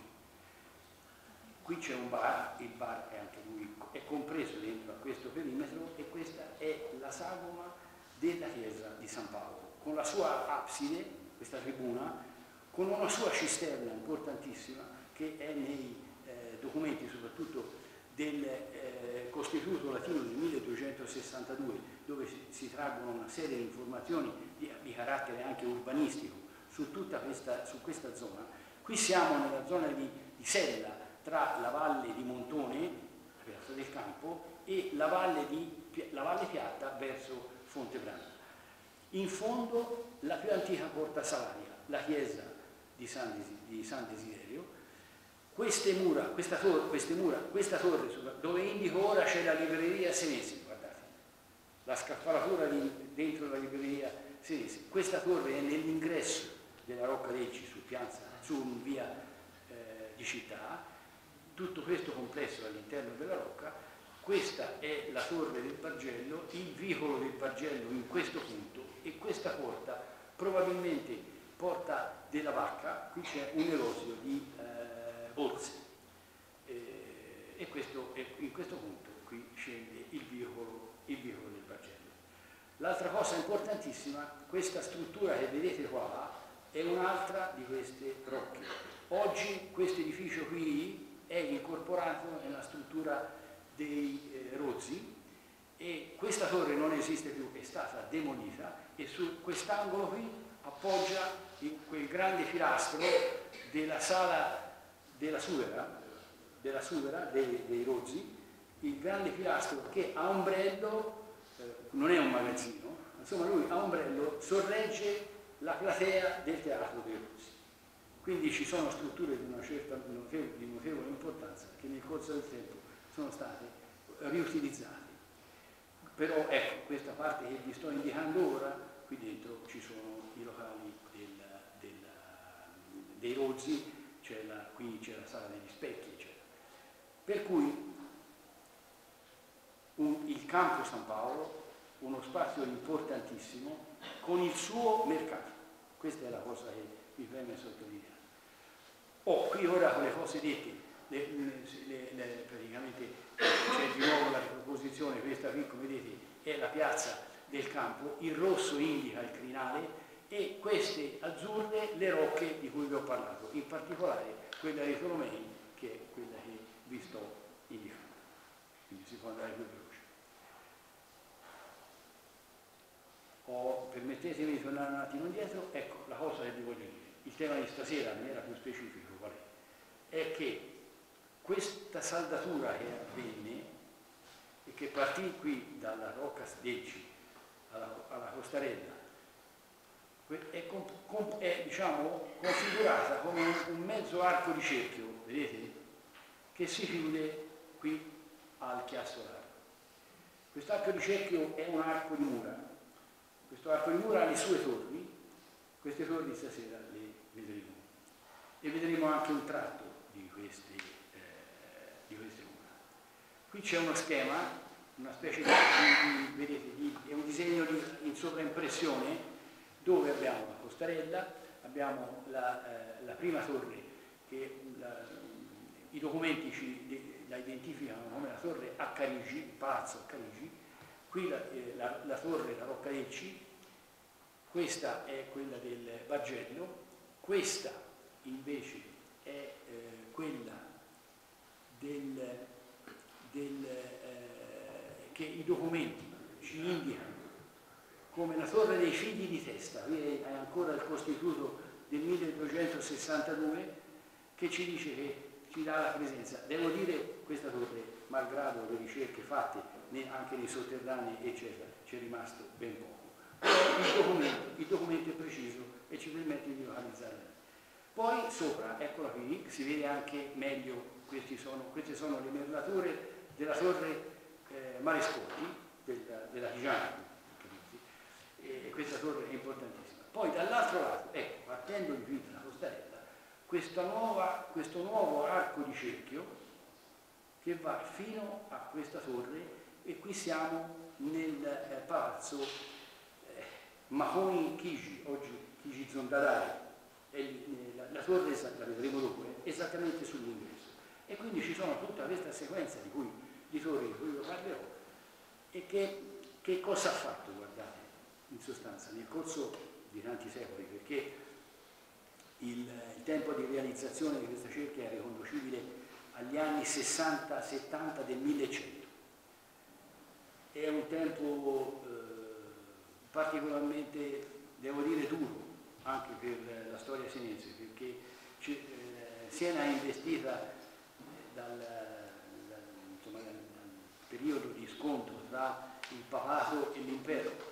Qui c'è un bar, il bar è anche lui, è compreso dentro a questo perimetro e questa è la sagoma della chiesa di San Paolo, con la sua abside, questa tribuna, con una sua cisterna importantissima che è nei eh, documenti soprattutto del eh, Costituto Latino del 1262, dove si, si, traggono una serie di informazioni di, di carattere anche urbanistico su tutta questa, su questa, zona. Qui siamo nella zona di, di Sella, tra la valle di Montone, piazza del Campo, e la valle, di, la valle Piatta verso Fontebranda. In fondo la più antica Porta Salaria, la chiesa di San, di San Desiderio, queste mura, questa torre, queste mura, questa torre dove indico ora c'è la libreria Senesi, guardate, la scaffalatura dentro la libreria Senesi. Questa torre è nell'ingresso della Rocca Lecci su piazza, su via eh, di città, tutto questo complesso all'interno della Rocca, questa è la torre del Bargello, il vicolo del Bargello in questo punto e questa porta probabilmente porta della vacca, qui c'è un negozio di eh, borse. e questo, in questo punto qui scende il vicolo, il vicolo del Bargello. L'altra cosa importantissima, questa struttura che vedete qua è un'altra di queste rocche. Oggi questo edificio qui è incorporato nella struttura dei eh, rozzi e questa torre non esiste più, è stata demolita e su quest'angolo qui appoggia quel grande pilastro della sala della sughera, della sughera dei, dei rozzi, il grande pilastro che a ombrello, eh, non è un magazzino, insomma lui a ombrello sorregge la platea del teatro dei rozzi. Quindi ci sono strutture di una certa di notevole importanza che nel corso del tempo sono state riutilizzate. Però ecco, questa parte che vi sto indicando ora, qui dentro ci sono i locali del, del, dei rozzi, la, qui c'è la sala degli specchi, eccetera. Per cui un, il campo San Paolo, uno spazio importantissimo, con il suo mercato. Questa è la cosa che mi preme sottolineare. Oh, qui ora con le cose dette, le, le, le, praticamente c'è di nuovo la riproposizione, questa qui come vedete è la piazza del campo, il rosso indica il crinale e queste azzurre le rocche di cui vi ho parlato, in particolare quella di Tolomei che è quella che vi sto indicando. Quindi si può andare più veloce. O, permettetemi di tornare un attimo indietro, ecco la cosa che vi voglio dire. Il tema di stasera, in maniera più specifica, qual è? È che questa saldatura che avvenne e che partì qui dalla Rocca Sdecci alla, alla Costarella è, è diciamo, configurata come un, mezzo arco di cerchio, vedete, che si chiude qui al chiasso largo. Questo arco di cerchio è un arco di mura, questo arco di mura ha le sue torri, queste torri stasera e vedremo anche un tratto di queste, eh, di queste mura. Qui c'è uno schema, una specie di, di vedete, di, è un disegno di, in sovraimpressione dove abbiamo la costarella, abbiamo la, eh, la prima torre che la, i documenti ci, la identificano come la torre a Carigi, palazzo a Carigi, qui la, eh, la, la torre la Rocca Ecci, questa è quella del Bargello, questa invece è eh, quella del, del, eh, che i documenti ci indicano come la torre dei figli di testa, è ancora il costituto del 1262 che ci dice che ci dà la presenza. Devo dire questa torre, malgrado le ricerche fatte anche nei sotterranei, eccetera, ci è rimasto ben poco. Però il documento, il documento è preciso e ci permette di localizzarla. Poi sopra, eccola qui, si vede anche meglio, sono, queste sono le merlature della torre eh, Marescotti, della, della Tigiana, e questa torre è importantissima. Poi dall'altro lato, ecco, partendo di qui dalla costarella, nuova, questo nuovo arco di cerchio che va fino a questa torre e qui siamo nel eh, palazzo eh, Mahoni Chigi, oggi Chigi Zondadari, la, la, torre, la vedremo dopo, è esattamente sull'ingresso. E quindi ci sono tutta questa sequenza di, cui, di torri di cui vi parlerò e che, che cosa ha fatto, guardate in sostanza nel corso di tanti secoli, perché il, il tempo di realizzazione di questa cerchia è riconducibile agli anni 60-70 del 1100. È un tempo eh, particolarmente, devo dire, duro anche per la storia senese, perché eh, Siena è investita dal, dal, insomma, dal periodo di scontro tra il papato e l'impero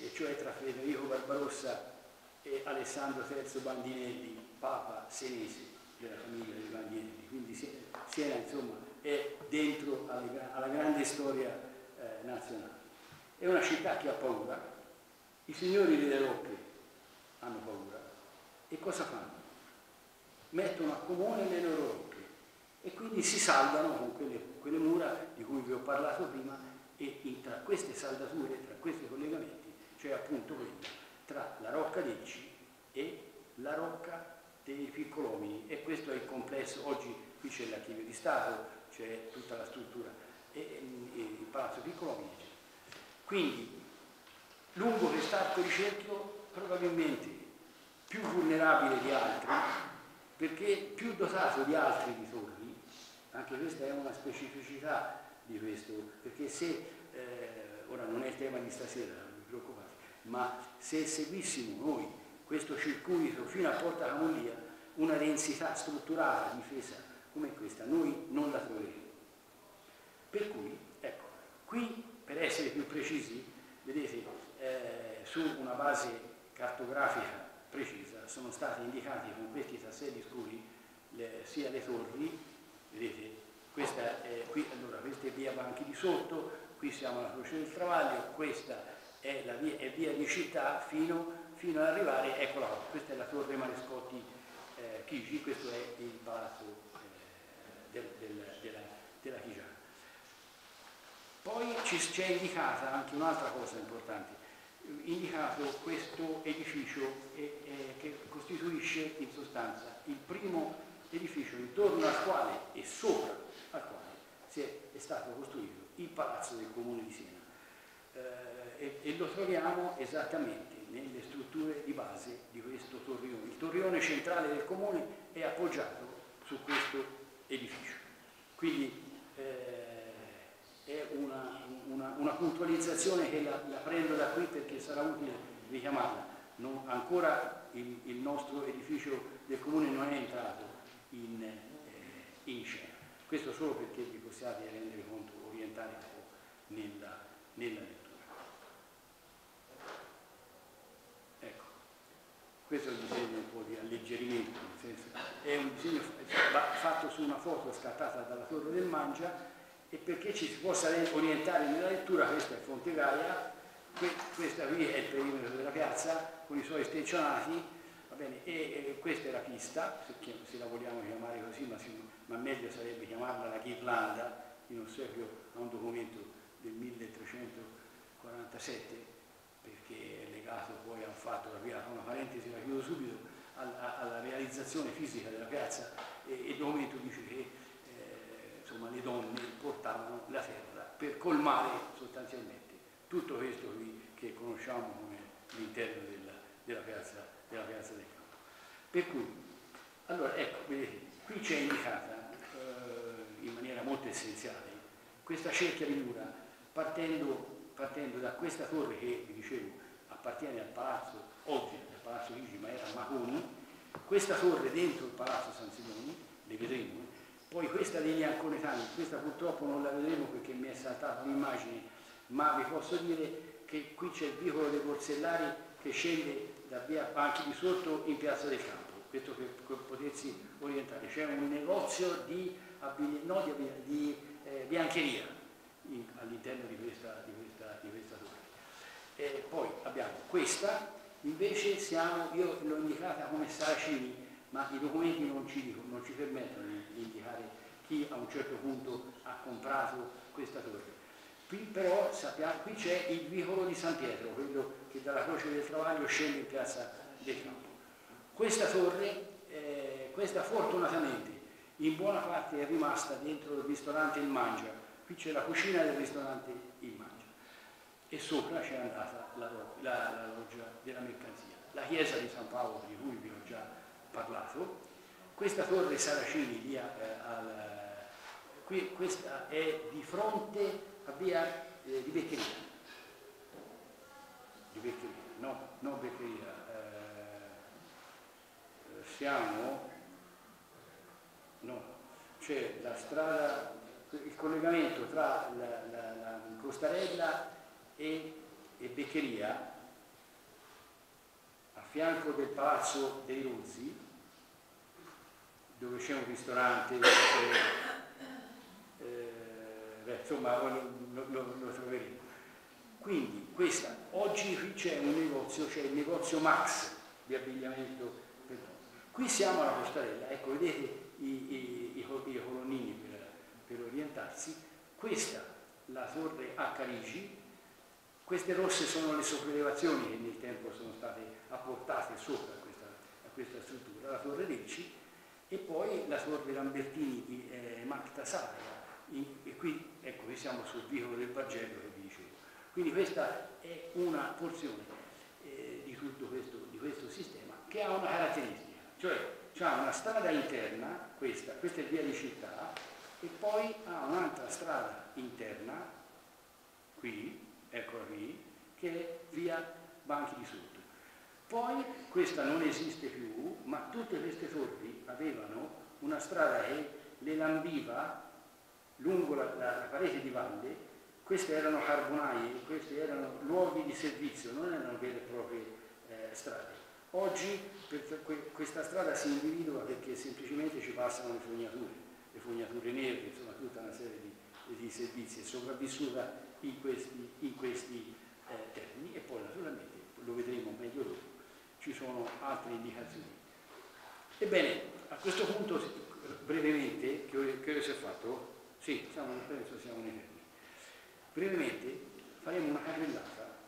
e cioè tra Federico Barbarossa e Alessandro III Bandinelli, Papa senese della famiglia dei Bandinelli. Quindi Siena insomma, è dentro alla, alla grande storia eh, nazionale. È una città che ha paura, i signori delle rocche hanno paura e cosa fanno? Mettono a comune le loro rocche e quindi si saldano con quelle, quelle mura di cui vi ho parlato prima e in, tra queste saldature, tra questi collegamenti, cioè appunto quella tra la rocca d'Ecci e la rocca dei piccolomini e questo è il complesso, oggi qui c'è l'archivio di Stato, c'è tutta la struttura, e, e, il palazzo piccolo Medici. Quindi, lungo quest'arco di cerchio, probabilmente più vulnerabile di altri, perché più dotato di altri di torri, anche questa è una specificità di questo, perché se, eh, ora non è il tema di stasera, non vi preoccupate, ma se seguissimo noi questo circuito fino a Porta Camollia, una densità strutturata, difesa come questa, noi non la troveremo. Per cui, ecco, qui per essere più precisi, vedete, eh, su una base cartografica precisa sono stati indicati con questi tasselli scuri le, sia le torri, vedete, questa è, qui, allora, questa è via Banchi di Sotto, qui siamo alla Croce del Travaglio, questa è, via, è via di città fino, fino, ad arrivare, eccola qua, questa è la torre Marescotti eh, Chigi, questo è il palazzo eh, del, del, della, della Chigiana. Poi ci c'è indicata anche un'altra cosa importante, indicato questo edificio eh, eh, che costituisce in sostanza il primo edificio intorno al quale e sopra al quale è, è, stato costruito il palazzo del comune di Siena eh, e, e, lo troviamo esattamente nelle strutture di base di questo torrione. Il torrione centrale del comune è appoggiato su questo edificio. Quindi eh, è una, una, una puntualizzazione che la, la, prendo da qui perché sarà utile richiamarla. Non, ancora il, il, nostro edificio del comune non è entrato in, eh, in, scena. Questo solo perché vi possiate rendere conto, orientare un po' nella, nella lettura. Ecco, questo è un disegno un po' di alleggerimento, nel senso, è un disegno fatto su una foto scattata dalla Torre del Mangia e perché ci si possa orientare nella lettura, questa è Fonte Gaia, questa qui è il perimetro della piazza con i suoi steccionati, e, e, questa è la pista, se, se, la vogliamo chiamare così, ma, si, ma, meglio sarebbe chiamarla la ghirlanda, in ossequio a un documento del 1347, perché è legato poi a un fatto, una parentesi la chiudo subito, alla, alla realizzazione fisica della piazza e il documento dice che insomma, le donne portavano la terra per colmare sostanzialmente tutto questo che conosciamo come l'interno della, della, piazza, della piazza del campo. Per cui, allora ecco, vedete, qui c'è indicata eh, in maniera molto essenziale questa cerchia di mura partendo, partendo, da questa torre che vi dicevo appartiene al palazzo, oggi al palazzo Ligi ma era Maconi, questa torre dentro il palazzo San Simoni, le vedremo, poi questa linea Anconetani, questa purtroppo non la vedremo perché mi è saltata un'immagine, ma vi posso dire che qui c'è il vicolo dei Borsellari che scende da via Banchi di Sotto in Piazza del Campo, questo per, per potersi orientare. C'è un negozio di, no, di, di eh, biancheria all'interno di questa, di questa, di questa torre. Poi abbiamo questa, invece siamo, io l'ho indicata come Saracini, ma i documenti non ci, non ci permettono di indicare chi a un certo punto ha comprato questa torre. Qui però sappiamo, qui c'è il vicolo di San Pietro, quello che dalla Croce del Travaglio scende in piazza del Campo. Questa torre, eh, questa fortunatamente in buona parte è rimasta dentro il ristorante Il Mangia, qui c'è la cucina del ristorante Il Mangia e sopra c'è andata la, la, la loggia della mercanzia. La chiesa di San Paolo, di cui vi ho già parlato. Questa torre Saracini, lì, eh, al, qui, questa è di fronte a via eh, di Beccheria. Di Beccheria, no, non Beccheria. Eh, siamo, no, c'è la strada, il collegamento tra la, la, la Costarella e, e Beccheria a fianco del Palazzo dei Rozzi dove c'è un ristorante, eh, beh, insomma lo, lo, lo, troveremo. Quindi questa, oggi qui c'è un negozio, c'è il negozio Max di abbigliamento per Qui siamo alla Costarella, ecco vedete i, i, i, i colonnini per, per, orientarsi, questa la torre a Carigi, queste rosse sono le sopraelevazioni che nel tempo sono state apportate sopra questa, a questa struttura, la torre Lecci, e poi la torre Lambertini di eh, Magda Saria, in, e qui, ecco, qui siamo sul vicolo del Bargello che vi dicevo. Quindi questa è una porzione eh, di tutto questo, di questo sistema che ha una caratteristica, cioè ha una strada interna, questa, questa è via di città, e poi ha un'altra strada interna, qui, eccola qui, che è via Banchi di Sotto. Poi questa non esiste più, ma tutte queste torri avevano una strada che le lambiva lungo la, la, la parete di valle, queste erano carbonai, questi erano luoghi di servizio, non erano vere e proprie eh, strade. Oggi per, questa strada si individua perché semplicemente ci passano le fognature, le fognature nere, insomma tutta una serie di, di servizi, è sopravvissuta in questi, in questi eh, termini. E poi naturalmente, lo vedremo meglio dopo, ci sono altre indicazioni. Ebbene, a questo punto, brevemente, che ora, si è fatto? Sì, siamo, penso siamo nei termini. Brevemente faremo una carrellata,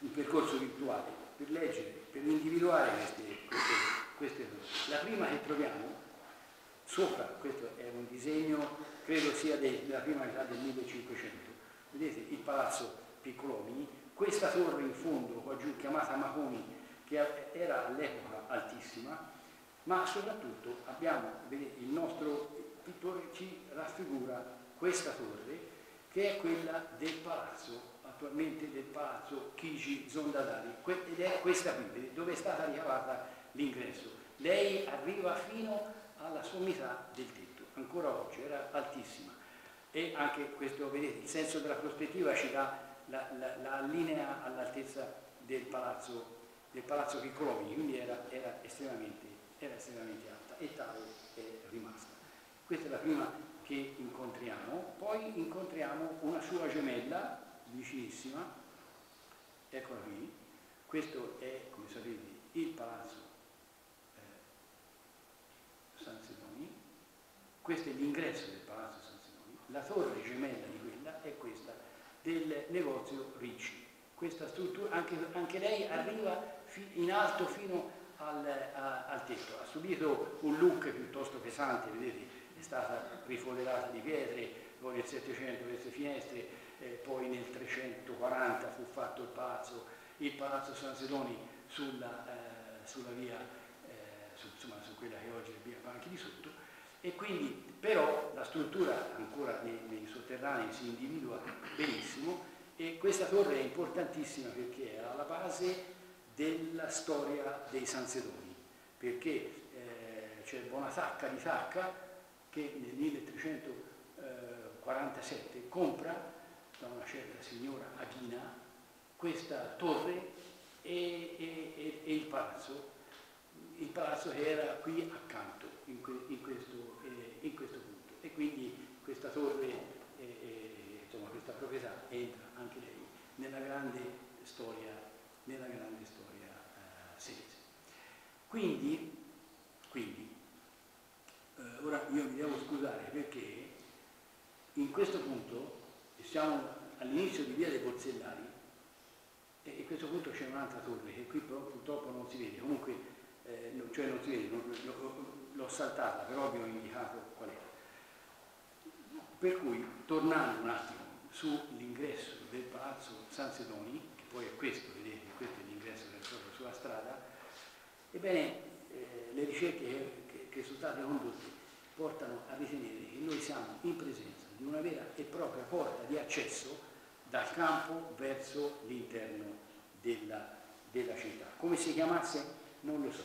un percorso virtuale per leggere, per individuare queste, queste, queste cose. La prima che troviamo sopra, questo è un disegno, credo sia della prima metà del 1500, vedete il palazzo Piccolomini, questa torre in fondo qua giù chiamata Maconi, che era all'epoca altissima, ma soprattutto abbiamo, il nostro pittore ci raffigura questa torre che è quella del palazzo, attualmente del palazzo Chigi Zondadari, ed è questa qui, dove è stata ricavata l'ingresso. Lei arriva fino alla sommità del tetto, ancora oggi, era altissima. E anche questo, vedete, il senso della prospettiva ci dà la, la, la linea all'altezza del palazzo, del palazzo Piccolomini, quindi era, era, estremamente, era estremamente alta e tale è rimasta. Questa è la prima che incontriamo, poi incontriamo una sua gemella vicinissima, eccola qui, questo è, come sapete, il palazzo eh, San Sedoni, questo è l'ingresso del palazzo San Sedoni, la torre gemella di quella è questa del negozio Ricci. Questa struttura, anche, anche lei arriva in alto fino al, a, al tetto, ha subito un look piuttosto pesante, vedete, è stata rifoderata di pietre, poi nel 700 queste finestre, eh, poi nel 340 fu fatto il palazzo, il palazzo San Sedoni sulla, eh, sulla via, eh, su, insomma, su quella che oggi è via Banchi di Sotto, e quindi però la struttura ancora nei, nei sotterranei si individua benissimo e questa torre è importantissima perché è alla base della storia dei San Sedoni, perché eh, c'è Bonatacca di Tacca che nel 1347 compra da una certa signora Aghina questa torre e, e, e, il palazzo, il palazzo che era qui accanto in, que, in, questo, eh, in questo, punto. E quindi questa torre, questa proprietà entra anche lei nella grande storia, nella grande storia eh, senese. Quindi, quindi eh, ora io mi devo scusare perché in questo punto siamo all'inizio di via dei Porzellari e a questo punto c'è un'altra torre che qui purtroppo non si vede, comunque eh, cioè non si vede, l'ho saltata, però vi ho indicato qual era. Per cui, tornando un attimo sull'ingresso del palazzo San Sedoni, che poi è questo, vedete, questo è l'ingresso che è proprio sulla strada, ebbene eh, le ricerche che che sono state condotte portano a ritenere che noi siamo in presenza di una vera e propria porta di accesso dal campo verso l'interno della, della, città. Come si chiamasse? Non lo so,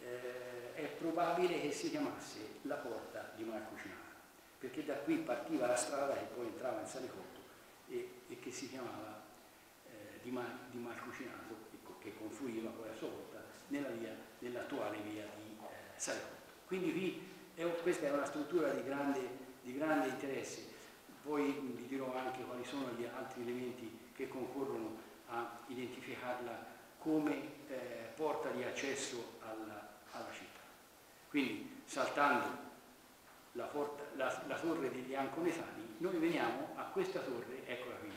eh, è probabile che si chiamasse la porta di Marcucinata, perché da qui partiva la strada che poi entrava in Salicotto e, e che si chiamava eh, di, Mar, di Marcucinato, che confluiva poi a sua volta nell'attuale via di eh, Salicotto. Quindi qui è, questa è una struttura di grande, di grande interesse. Poi vi dirò anche quali sono gli altri elementi che concorrono a identificarla come eh, porta di accesso alla, alla, città. Quindi saltando la, porta, la, la torre degli Anconesani, noi veniamo a questa torre, eccola qui,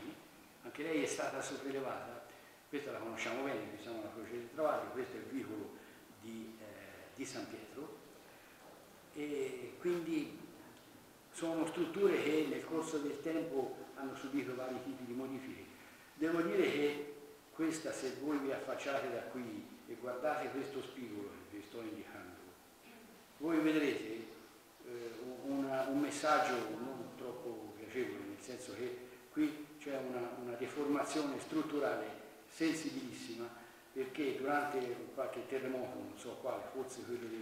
anche lei è stata sopraelevata, questa la conosciamo bene, qui siamo alla Croce del Travaglio, questo è il vicolo di, eh, di San Pietro, e quindi sono strutture che nel corso del tempo hanno subito vari tipi di modifiche. Devo dire che questa, se voi vi affacciate da qui e guardate questo spigolo che vi sto indicando, voi vedrete eh, una, un messaggio non troppo piacevole, nel senso che qui c'è una, una deformazione strutturale sensibilissima perché durante qualche terremoto, non so quale, forse quello del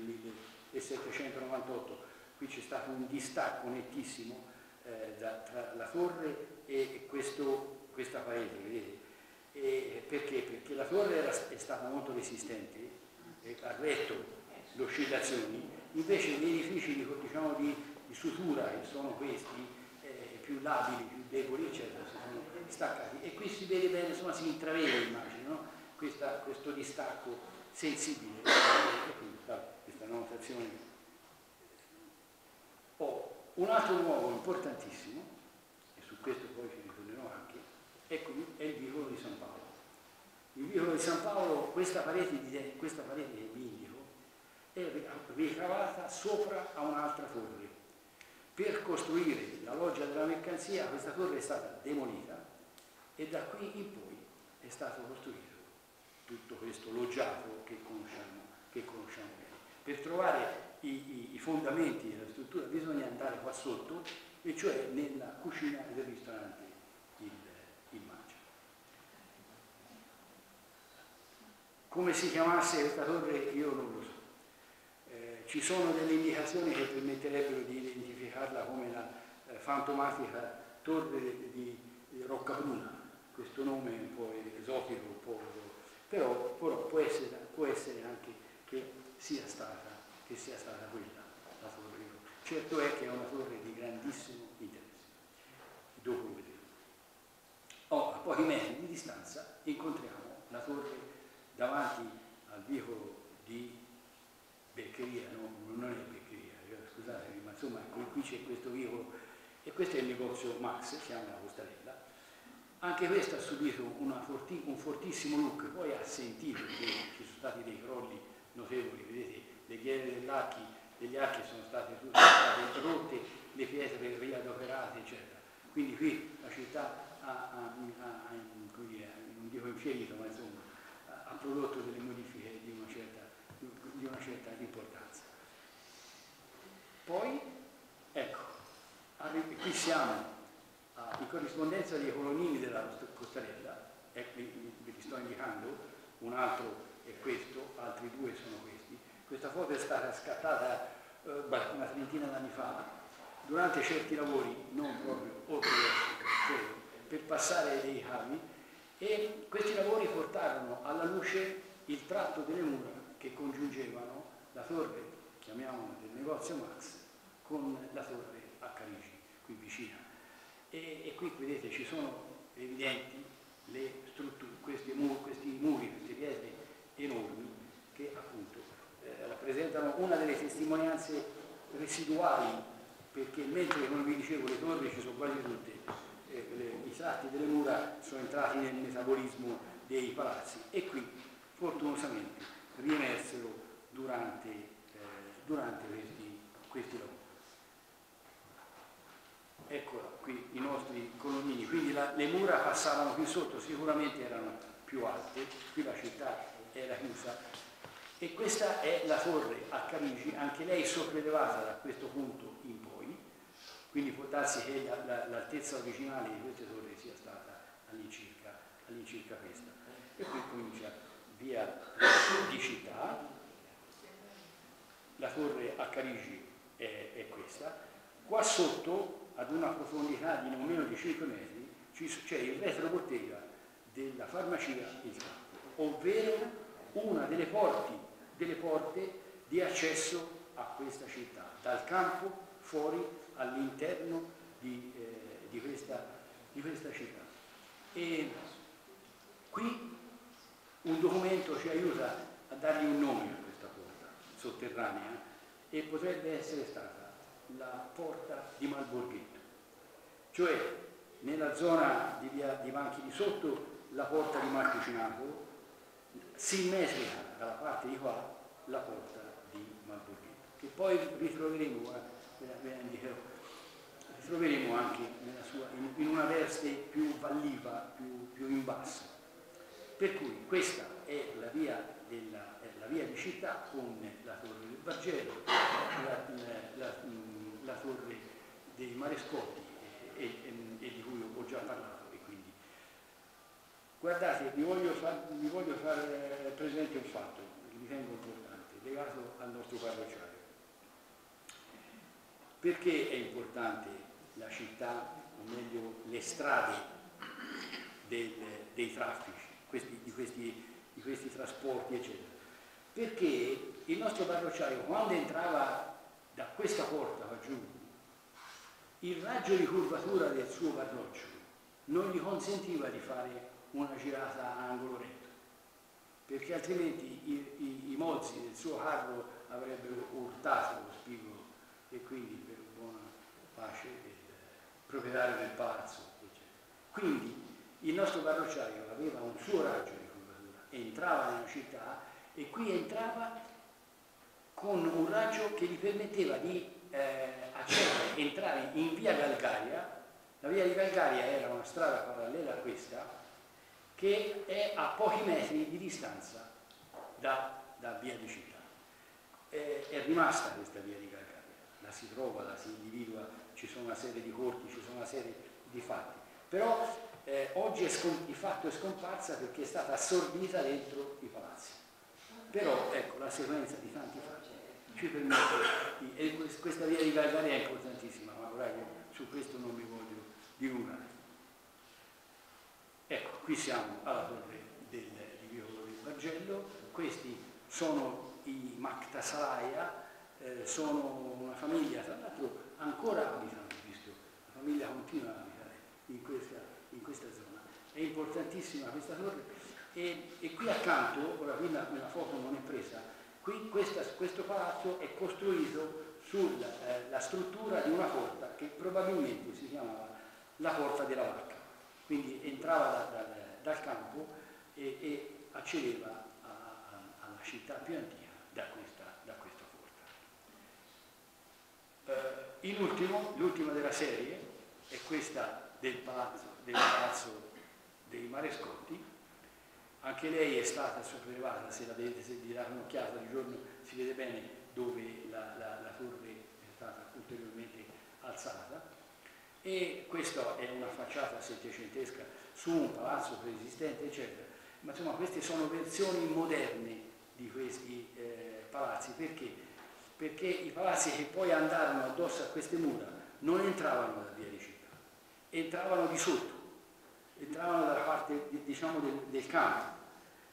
1798, qui c'è stato un distacco nettissimo eh, da, tra la torre e questo, questa parete, vedete? E perché? Perché la torre era, è stata molto resistente, ha retto le oscillazioni, invece gli edifici di, diciamo, di, di sutura, che sono questi, eh, più labili, più deboli, eccetera, si sono staccati. E qui si vede bene, insomma si intravede l'immagine, no? Questo distacco sensibile. Questa notazione ho un altro luogo importantissimo, e su questo poi ci ritornerò anche, è, è il vicolo di San Paolo. Il vicolo di San Paolo, questa parete, di, questa parete che vi indico, è ricavata sopra a un'altra torre. Per costruire la loggia della mercanzia questa torre è stata demolita e da qui in poi è stato costruito tutto questo loggiato che conosciamo, che conosciamo bene. Per trovare i, i, i, fondamenti della struttura bisogna andare qua sotto, e cioè nella cucina del ristorante il, il Maggio. Come si chiamasse questa torre io non lo so. Eh, ci sono delle indicazioni che permetterebbero di identificarla come la eh, fantomatica torre di, di, Roccabruna, questo nome un po' esotico, un po', però, però può, essere, può essere anche che sia stata che sia stata quella la torre. Certo è che è una torre di grandissimo interesse. Dopo vedremo. Oh, a pochi metri di distanza incontriamo la torre davanti al vicolo di Beccheria, no, non è Beccheria, eh, scusatemi, insomma qui, qui c'è questo vicolo e questo è il negozio Max, siamo alla Costarella. Anche questo ha subito forti, un fortissimo look, poi ha sentito che ci sono stati dei crolli notevoli, vedete le ghiere dell'archi, degli archi sono state tutte state rotte, le pietre riadoperate, eccetera. Quindi qui la città ha, ha, ha, non dico infierito, ma insomma, ha prodotto delle modifiche di una certa, di una certa importanza. Poi, ecco, qui siamo. In corrispondenza dei colonnini della Costarella, e vi, vi sto indicando, un altro è questo, altri due sono questi. Questa foto è stata scattata eh, una trentina d'anni fa, durante certi lavori, non proprio ortodossi, per passare dei cavi, e questi lavori portarono alla luce il tratto delle mura che congiungevano la torre, chiamiamola negozio Max, con la torre a Carigi, qui vicina. E, e qui vedete ci sono evidenti le strutture, questi, muri, questi muri, queste pietre enormi che appunto eh, rappresentano una delle testimonianze residuali, perché mentre, come vi dicevo, le torri ci sono quasi tutte, eh, le, i tratti delle mura sono entrati nel metabolismo dei palazzi e qui fortunosamente riemersero durante, durante questi, questi lavori. Eccola qui i nostri colonnini, quindi la, le mura passavano qui sotto, sicuramente erano più alte, qui la città era chiusa e questa è la torre a Carigi, anche lei sopraelevata da questo punto in poi, quindi può darsi che l'altezza originale di queste torri sia stata all'incirca, all'incirca questa. E qui comincia via di città, la torre a Carigi è, è questa, qua sotto ad una profondità di non meno di 5 metri c'è il retrobottega della farmacia Il Campo, ovvero una delle porte delle porte di accesso a questa città, dal campo fuori all'interno di, eh, di, di questa città. E qui un documento ci aiuta a dargli un nome sotterranea e potrebbe essere stata la porta di Malborghetto, cioè nella zona di, via, di Banchi di Sotto la porta di Marcucinato, simmetrica dalla parte di qua la porta di Malborghino, che poi ritroveremo, eh, ve la indicherò. troveremo anche sua, in, una veste più valliva, più, più, in basso. Per cui questa è la via, della, la via di città con la torre del Bargello, la, la, la torre dei Marescotti e, e, e, di cui ho già parlato. Quindi. Guardate, vi voglio, far, voglio far eh, presente un fatto che ritengo importante, legato al nostro parrocciario. Perché è importante la città, o meglio le strade del, dei traffici, questi, di, questi, di questi trasporti, eccetera? Perché il nostro parrocciario, quando entrava da questa porta qua giù, il raggio di curvatura del suo parroccio non gli consentiva di fare una girata a angolo retto, perché altrimenti i, i, i mozzi del suo carro avrebbero urtato lo spigolo e quindi per buona pace del proprietario del palazzo, eccetera. Quindi il nostro parrocciario aveva un suo raggio di curvatura, entrava nella città e qui entrava con un raggio che gli permetteva di eh, accedere, entrare in via Galgaria. La via di Galgaria era una strada parallela a questa che è a pochi metri di distanza da, da via di città. È, è rimasta questa via di Galgaria, la si trova, la si individua, ci sono una serie di corti, ci sono una serie di fatti. Però eh, oggi di fatto è scomparsa perché è stata assorbita dentro i palazzi. Però ecco, la sequenza di tanti fatti ci permette di, e questa via di Galgaria è importantissima, ma ora io su questo non mi voglio dilungare. Ecco, qui siamo alla torre del, di Vicolo del Bargello, questi sono i Mactasalaia, eh, sono una famiglia, tra l'altro ancora abitano, visto, la famiglia continua a abitare in questa, in questa zona. È importantissima questa torre e, e qui accanto, ora qui la, foto non è presa, Qui questa, questo palazzo è costruito sulla eh, struttura di una porta che probabilmente si chiamava la porta della vacca. Quindi entrava da, da, dal campo e, e accedeva a, a, alla città più antica da questa, da questa porta. Eh, in ultimo, l'ultima della serie è questa del palazzo, del palazzo dei Marescotti, anche lei è stata sollevata, se la vedete, se gli date un'occhiata di giorno si vede bene dove la, la, la torre è stata ulteriormente alzata. E questa è una facciata settecentesca su un palazzo preesistente eccetera. Ma insomma queste sono versioni moderne di questi eh, palazzi. Perché? perché i palazzi che poi andarono addosso a queste mura non entravano da via di città entravano di sotto entravano dalla parte diciamo, del, del, campo.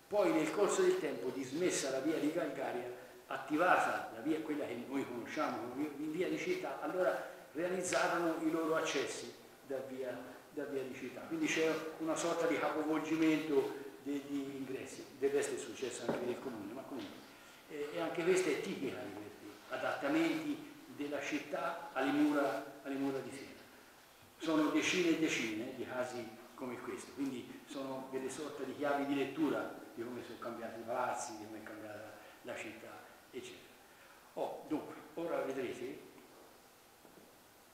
Poi nel corso del tempo, dismessa la via di Galgaria, attivata la via, quella che noi conosciamo come via di città, allora realizzarono i loro accessi da via, da via di città. Quindi c'è una sorta di capovolgimento degli ingressi, del resto è successo anche nel comune, ma comunque. E, e anche questa è tipica di questi adattamenti della città alle mura, alle mura di Siena. Sono decine e decine di casi come questo, quindi sono delle sorte di chiavi di lettura di come sono cambiati i palazzi, di come è cambiata la città, eccetera. Oh, dunque, ora vedrete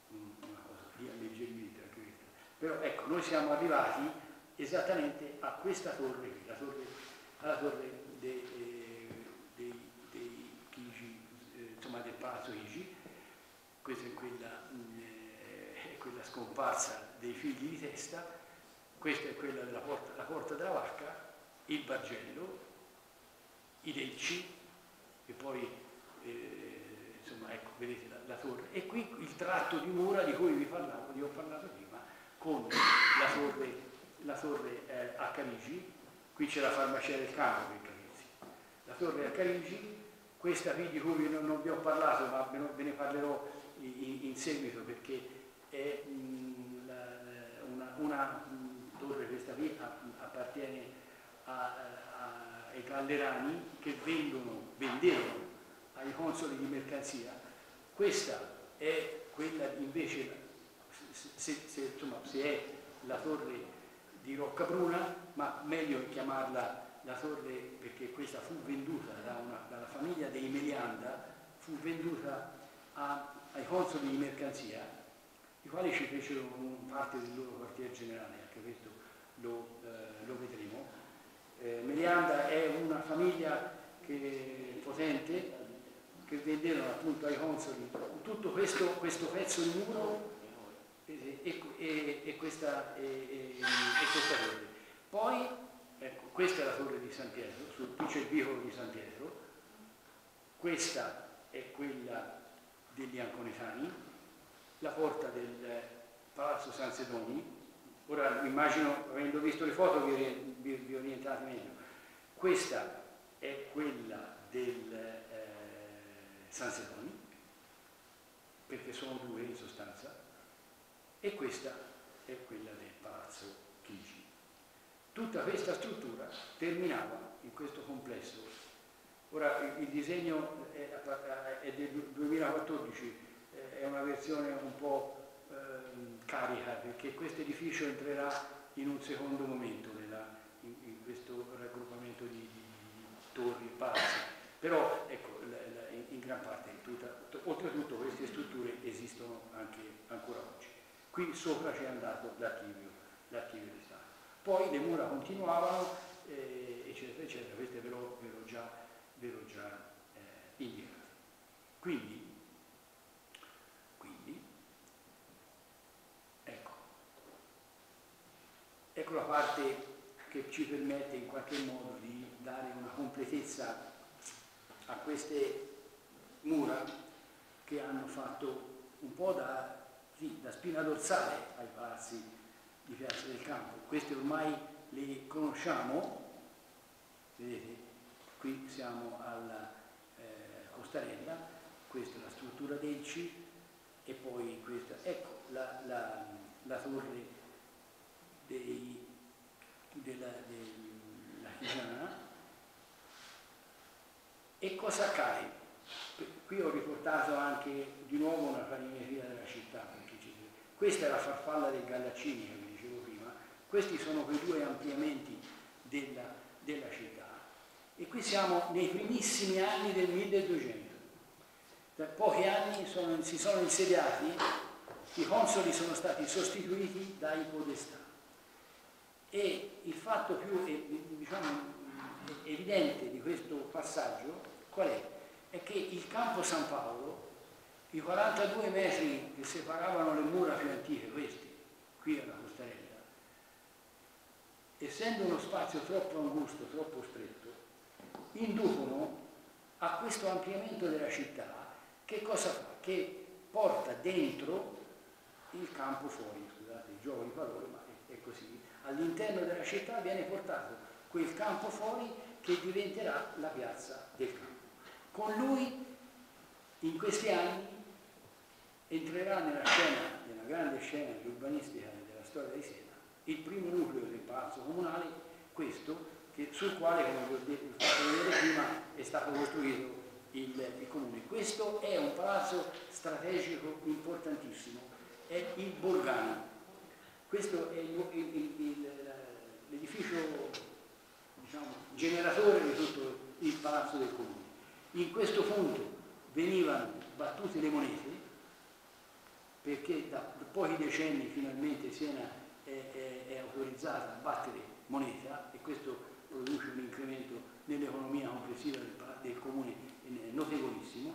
una cosa di alleggerimento anche questa, però ecco, noi siamo arrivati esattamente a questa torre qui, la torre, alla torre dei, eh, dei, dei Chigi, eh, insomma del palazzo Chigi, questa è quella, mh, eh, è quella scomparsa dei figli di testa, questa è quella della porta, la porta della vacca, il Bargello, i Delci e poi eh, insomma ecco vedete la, la, torre. E qui il tratto di mura di cui vi parlavo, vi ho parlato prima con la torre, la torre eh, a Carigi, qui c'è la farmacia del campo per capirsi, la torre a Carigi, questa qui di cui non, non vi ho parlato ma ve ne parlerò in, in seguito perché è mh, mm, la, una, una torre questa qui appartiene a, a, ai calderani che vendono, vendevano ai consoli di mercanzia. Questa è quella invece, se, se, insomma, se è la torre di Roccabruna, ma meglio chiamarla la torre perché questa fu venduta da una, dalla famiglia dei Melianda, fu venduta a, ai consoli di mercanzia i quali ci fecero parte del loro quartier generale, anche questo lo, eh, lo vedremo. Eh, Melianda è una famiglia che, potente che venderono appunto ai consoli tutto questo, questo pezzo di muro e, e, e, questa, e, questa torre. Poi, ecco, questa è la torre di San Pietro, qui c'è il vicolo di San Pietro, questa è quella degli Anconetani, la porta del Palazzo San Sedoni, ora immagino, avendo visto le foto, vi, vi, vi orientate meglio, questa è quella del eh, San Sedoni, perché sono due in sostanza, e questa è quella del Palazzo Chigi. Tutta questa struttura terminava in questo complesso. Ora il disegno è, è del 2014, è una versione un po' eh, carica perché questo edificio entrerà in un secondo momento nella, in, in, questo raggruppamento di, di, torri e palazzi. Però ecco, la, la, in, gran parte, tutta, oltretutto queste strutture esistono anche ancora oggi. Qui sopra c'è andato l'archivio, l'archivio di Stato. Poi le mura continuavano, eh, eccetera, eccetera, queste ve l'ho, già, ve già eh, indicato. Quindi, ecco, ecco la parte che ci permette in qualche modo di dare una completezza a queste mura che hanno fatto un po' da sì, da spina dorsale ai palazzi di Piazza del Campo. Queste ormai le conosciamo, vedete, qui siamo alla eh, Costarella, questa è la struttura del C e poi questa, ecco la, la, la torre dei, della, della Chigiana. E cosa accade? Qui ho riportato anche di nuovo una farineria della città, questa è la farfalla del Gallaccini vi dicevo prima, questi sono quei due ampliamenti della, della città. E qui siamo nei primissimi anni del 1200. Da pochi anni sono, si sono insediati, i consoli sono stati sostituiti dai podestà. E il fatto più diciamo, evidente di questo passaggio qual è? È che il campo San Paolo i 42 metri che separavano le mura più antiche, questi, qui alla Costarella, essendo uno spazio troppo angusto, troppo stretto, inducono a questo ampliamento della città che cosa fa? Che porta dentro il campo fuori, scusate il gioco di parole, ma è così, all'interno della città viene portato quel campo fuori che diventerà la piazza del campo. Con lui in questi anni entrerà nella scena, nella grande scena urbanistica della storia di Siena, il primo nucleo del palazzo comunale, questo, che, sul quale, come vi ho fatto vedere prima, è stato costruito il, il, comune. Questo è un palazzo strategico importantissimo, è il Borgano. Questo è l'edificio diciamo, generatore di tutto il palazzo del comune. In questo punto venivano battute le monete perché da pochi decenni finalmente Siena è, è, è autorizzata a battere moneta e questo produce un incremento nell'economia complessiva del, del comune notevolissimo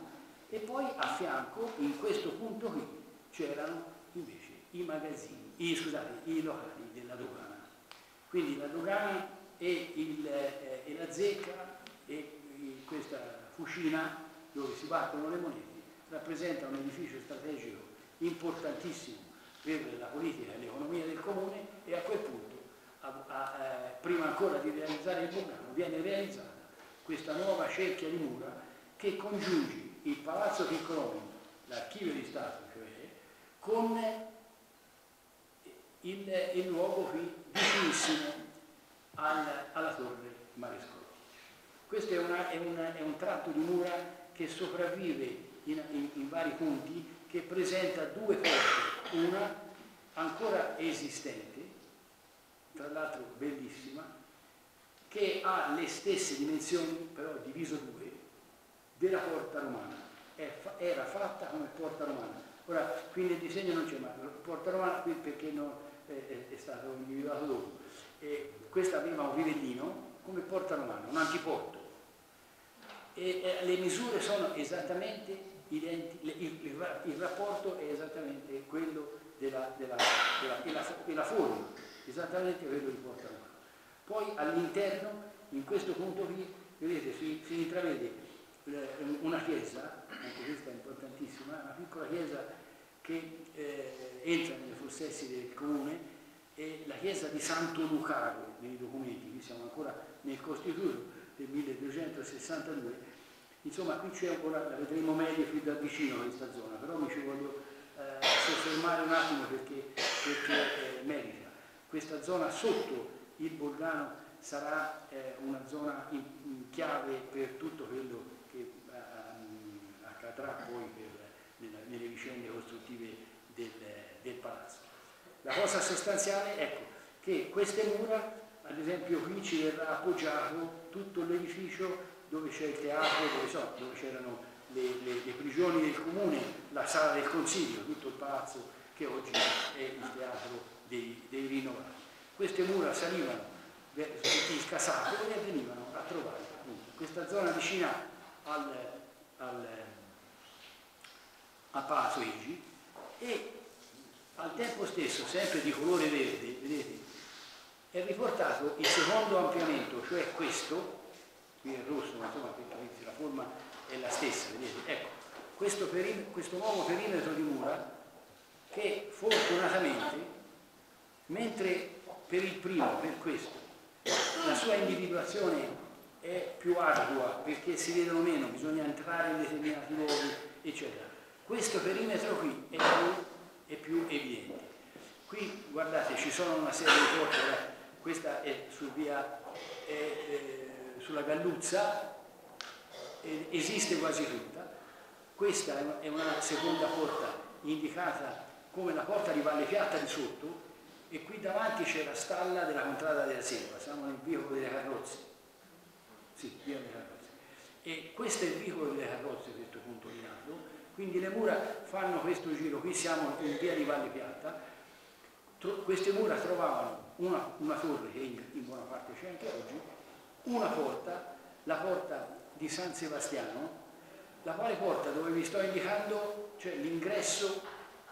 e poi a fianco in questo punto qui c'erano invece i magazzini, i, scusate, i locali della dogana. Quindi la dogana e, il, eh, e la zecca e questa fucina dove si battono le monete rappresentano un edificio strategico importantissimo per la politica e l'economia del comune e a quel punto, a, a, eh, prima ancora di realizzare il programma, viene realizzata questa nuova cerchia di mura che congiunge il Palazzo Piccolomino, l'archivio di Stato, cioè, con il, il luogo qui vicinissimo al, alla torre Marescotti. Questo è, una, è, una, è, un tratto di mura che sopravvive in, in, in vari punti che presenta due porte, una ancora esistente, tra l'altro bellissima, che ha le stesse dimensioni, però diviso due, della porta romana. Era fatta come porta romana, Ora, qui nel disegno non c'è mai, Porta Romana qui perché non, è, è, stato individuato dopo. E questa aveva un rivellino come Porta Romana, un antiporto. E, e le misure sono esattamente identiche, il, il, il, rapporto è esattamente quello della, della, della, della, della forma, esattamente quello di Porta Romana. Poi all'interno, in questo punto qui, vedete, si, si intravede una chiesa, anche questa è importantissima, una piccola chiesa che eh, entra nei forsessi del comune, è la chiesa di Santo Lucaro nei documenti, qui siamo ancora nel Costituto del 1262, insomma qui c'è ancora, la vedremo meglio più da vicino questa zona, però mi ci voglio eh, soffermare un attimo perché, perché eh, merita. Questa zona sotto il Bolgano sarà eh, una zona in, in chiave per tutto quello accadrà poi per, nella, nelle vicende costruttive del, del, palazzo. La cosa sostanziale è ecco, che queste mura, ad esempio qui ci verrà appoggiato tutto l'edificio dove c'è il teatro, dove, so, dove c'erano le, le, le, prigioni del comune, la sala del consiglio, tutto il palazzo che oggi è il teatro dei, dei rinnovati. Queste mura salivano il casato e venivano a trovare appunto, questa zona vicina al, al a Palazzo Igi e al tempo stesso, sempre di colore verde, vedete, è riportato il secondo ampliamento, cioè questo, qui è rosso, ma insomma la forma è la stessa, vedete, ecco, questo, questo nuovo perimetro di mura che fortunatamente, mentre per il primo, per questo, la sua individuazione è più ardua perché si vedono meno, bisogna entrare in determinati luoghi, eccetera questo perimetro qui è più, è più evidente. Qui guardate ci sono una serie di porte, questa è su via, è, è, sulla Galluzza, esiste quasi tutta, questa è una seconda porta indicata come la porta di Valle Piatta di sotto e qui davanti c'è la stalla della contrada della Selva, siamo nel vicolo delle carrozze. Sì, via delle carrozze. E questo è il vicolo delle carrozze, questo punto di lato, quindi le mura fanno questo giro, qui siamo in via di Valle Piatta, queste mura trovavano una, una torre che in, buona parte c'è anche oggi, una porta, la porta di San Sebastiano, la quale porta dove vi sto indicando c'è l'ingresso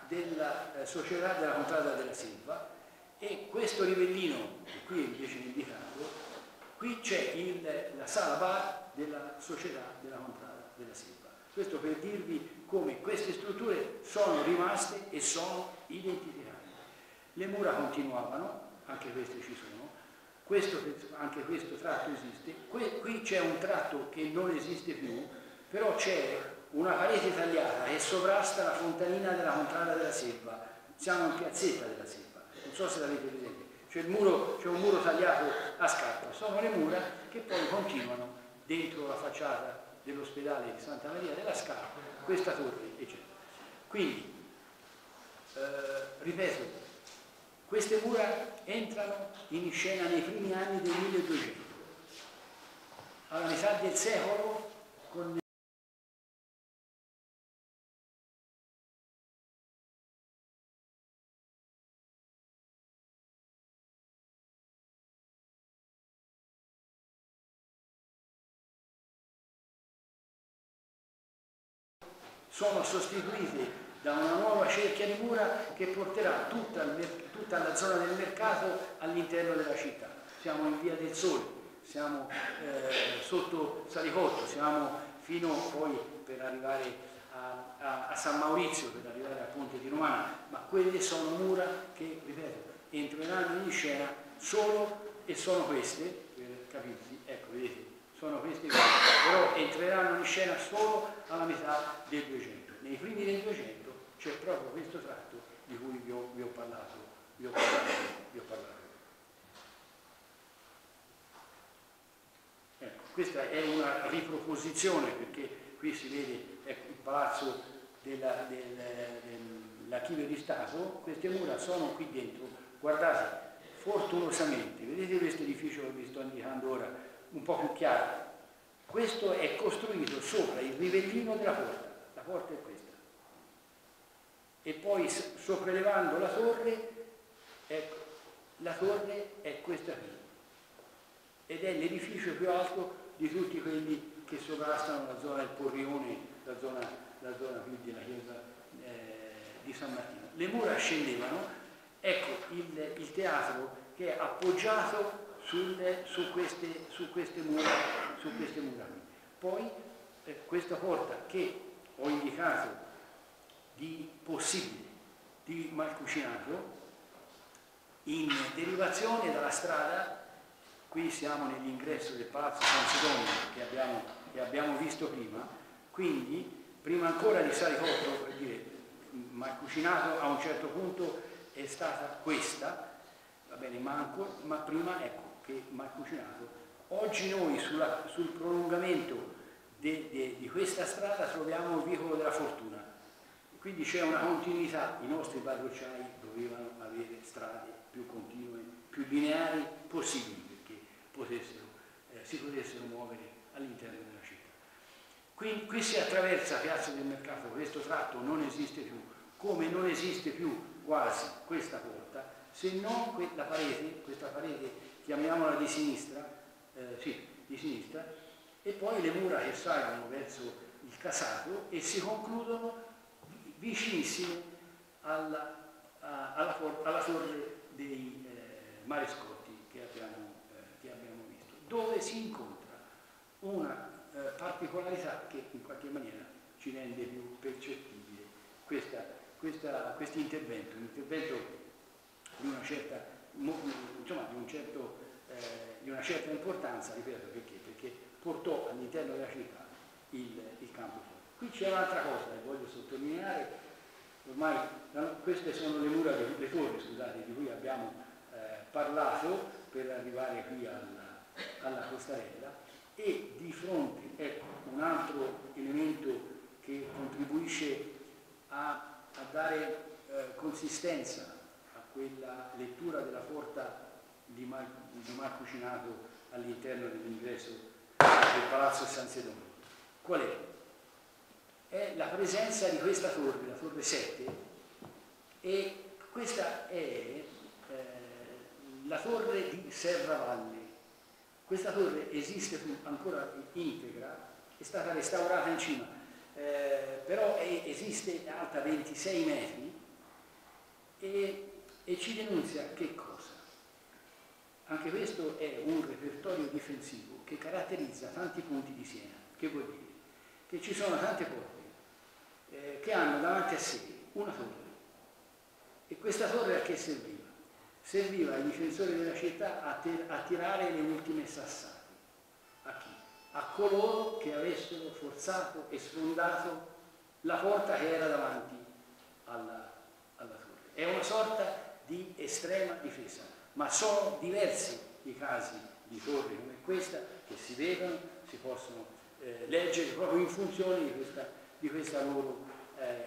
della eh, società della contrada della Silva e questo rivellino, qui è invece indicato, qui c'è la sala bar della società della contrada della Silva. Questo per dirvi come queste strutture sono rimaste e sono identificate. Le mura continuavano, anche queste ci sono, questo, anche questo tratto esiste, que, qui c'è un tratto che non esiste più, però c'è una parete tagliata che sovrasta la fontanina della contrada della Selva, siamo in piazzetta della Selva, non so se l'avete presente, c'è, un muro tagliato a scarpa, sono le mura che poi continuano dentro la facciata dell'ospedale di Santa Maria della Scala, questa torre, eccetera. Quindi, eh, ripeto, queste mura entrano in scena nei primi anni del 1200, alla metà del secolo con sono sostituite da una nuova cerchia di mura che porterà tutta, tutta la zona del mercato all'interno della città. Siamo in via del Sole, siamo eh, sotto Salicotto, siamo fino poi per arrivare a, a, a, San Maurizio, per arrivare al ponte di Romana, ma quelle sono mura che, ripeto, entreranno in scena solo e sono queste, per capirsi, ecco, vedete, sono questi qua, però entreranno in scena solo alla metà del 200. Nei primi del 200 c'è proprio questo tratto di cui vi ho, vi ho parlato. Vi ho parlato, vi ho parlato. Ecco, questa è una riproposizione perché qui si vede ecco, il palazzo della, del, dell'archivio di Stato, queste mura sono qui dentro, guardate, fortunosamente, vedete questo edificio che vi sto indicando ora, un po' più chiaro. Questo è costruito sopra il rivellino della porta. La porta è questa. e poi sopraelevando la torre, ecco, la torre è questa qui ed è l'edificio più alto di tutti quelli che sovrastano la zona del Porrione, la zona, la zona qui della chiesa eh, di San Martino. Le mura scendevano, ecco il, il teatro che è appoggiato sul, su, queste, su, queste mura, su queste mura qui. Poi eh, questa porta che ho indicato di possibile di Malcucinato in derivazione dalla strada qui siamo nell'ingresso del Palazzo San Sidonio che abbiamo, che abbiamo visto prima quindi prima ancora di Saricotto per dire Malcucinato a un certo punto è stata questa va bene, ma, ancora, ma prima ecco che Malcucinato oggi noi sulla, sul prolungamento de, de, di questa strada troviamo il vicolo della fortuna. Quindi c'è una continuità, i nostri parrocciai dovevano avere strade più continue, più lineari possibili perché potessero, eh, si potessero muovere all'interno della città. Qui, qui si attraversa Piazza del Mercato, questo tratto non esiste più, come non esiste più quasi questa porta, se non la parete, questa parete chiamiamola di sinistra, eh, sì, di sinistra, e poi le mura che salgono verso il casato e si concludono vicinissime alla, alla, alla torre dei eh, marescotti che abbiamo, eh, che abbiamo, visto, dove si incontra una eh, particolarità che in qualche maniera ci rende più percettibile questo intervento, un intervento di una certa, insomma, di, un certo, eh, di una certa importanza, ripeto perché? Perché portò all'interno della città il, il campo fuori. Qui c'è un'altra cosa che voglio sottolineare, ormai queste sono le mura, le torri scusate, di cui abbiamo eh, parlato per arrivare qui alla, alla costarella e di fronte, ecco, un altro elemento che contribuisce a, a dare eh, consistenza a quella lettura della porta di, Mar, di Marco Cinato all'interno dell'ingresso del Palazzo San Sedone. Qual è? è la presenza di questa torre, la torre 7, e questa è eh, la torre di Serravalle. Questa torre esiste ancora integra, è stata restaurata in cima, eh, però è, esiste alta 26 metri e, e ci denunzia che cosa? Anche questo è un repertorio difensivo che caratterizza tanti punti di Siena. Che vuol dire? Che ci sono tante porte eh, che hanno davanti a sé una torre. E questa torre a che serviva? Serviva ai difensori della città a, a tirare le ultime sassate. A chi? A coloro che avessero forzato e sfondato la porta che era davanti alla, alla torre. È una sorta di estrema difesa, ma sono diversi i casi di torri come questa che si vedono, si possono eh, leggere proprio in funzione di questa di, loro, eh,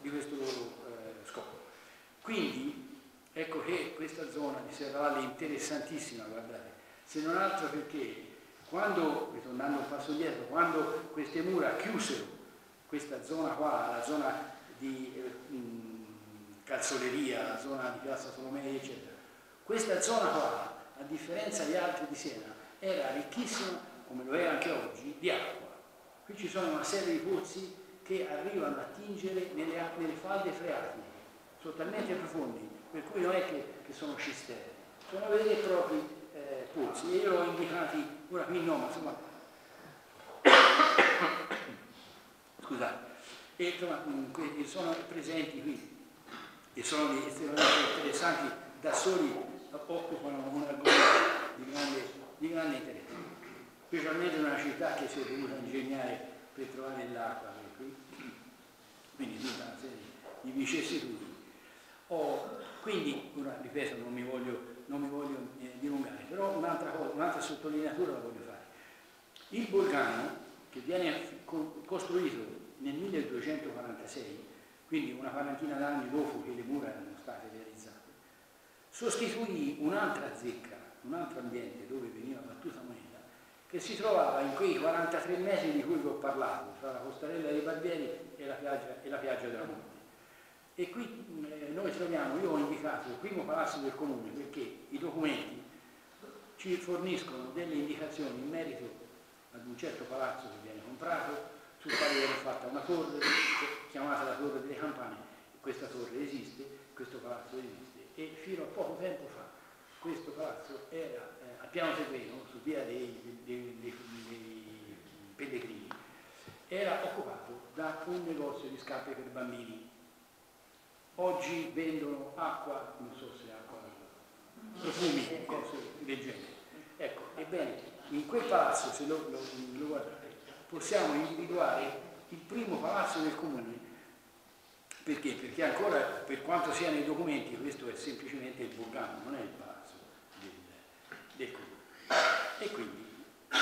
di questo loro eh, scopo. Quindi ecco che questa zona di Serravalle è interessantissima, guardate, se non altro perché quando, ritornando un passo indietro, quando queste mura chiusero questa zona qua, la zona di eh, calzoleria, la zona di Piazza Tolomei, eccetera, questa zona qua, a differenza di altre di Siena, era ricchissima, come lo è anche oggi, di acqua. Qui ci sono una serie di pozzi che arrivano a tingere nelle, nelle falde freatiche, sono talmente profondi, per cui non è che, che sono cisterni, sono veri e propri eh, pozzi. E io l'ho indicati, ora qui no, ma insomma, scusate, e insomma, mm, sono presenti qui e sono estremamente interessanti, da soli occupano un argomento di grande, di grande interesse, specialmente in una città che si è dovuta ingegnare per trovare l'acqua quindi tutta una serie di vicissitudini. Oh, quindi, una, ripeto, non mi voglio, non mi voglio eh, dilungare, però un'altra, un'altra sottolineatura la voglio fare. Il Bolgano, che viene costruito nel 1246, quindi una quarantina d'anni dopo che le mura erano state realizzate, sostituì un'altra zecca, un altro ambiente dove veniva battuta moneta, che si trovava in quei 43 metri di cui vi ho parlato, tra la costarella dei Barbieri e la piaggia, e la piaggia della Monte. E qui eh, noi troviamo, io ho indicato il primo palazzo del comune perché i documenti ci forniscono delle indicazioni in merito ad un certo palazzo che viene comprato, sul quale viene fatta una torre chiamata la torre delle campane, questa torre esiste, questo palazzo esiste e fino a poco tempo fa questo palazzo era eh, a piano terreno, su via dei, dei, dei, dei pellegrini, era occupato da un negozio di scarpe per bambini. Oggi vendono acqua, non so se acqua, profumi, cose del genere. Ecco, ebbene, in quel palazzo, se lo, lo, lo guardate, possiamo individuare il primo palazzo del comune. Perché? Perché ancora, per quanto sia nei documenti, questo è semplicemente il Burgano, non è il palazzo del, del comune. E quindi eh,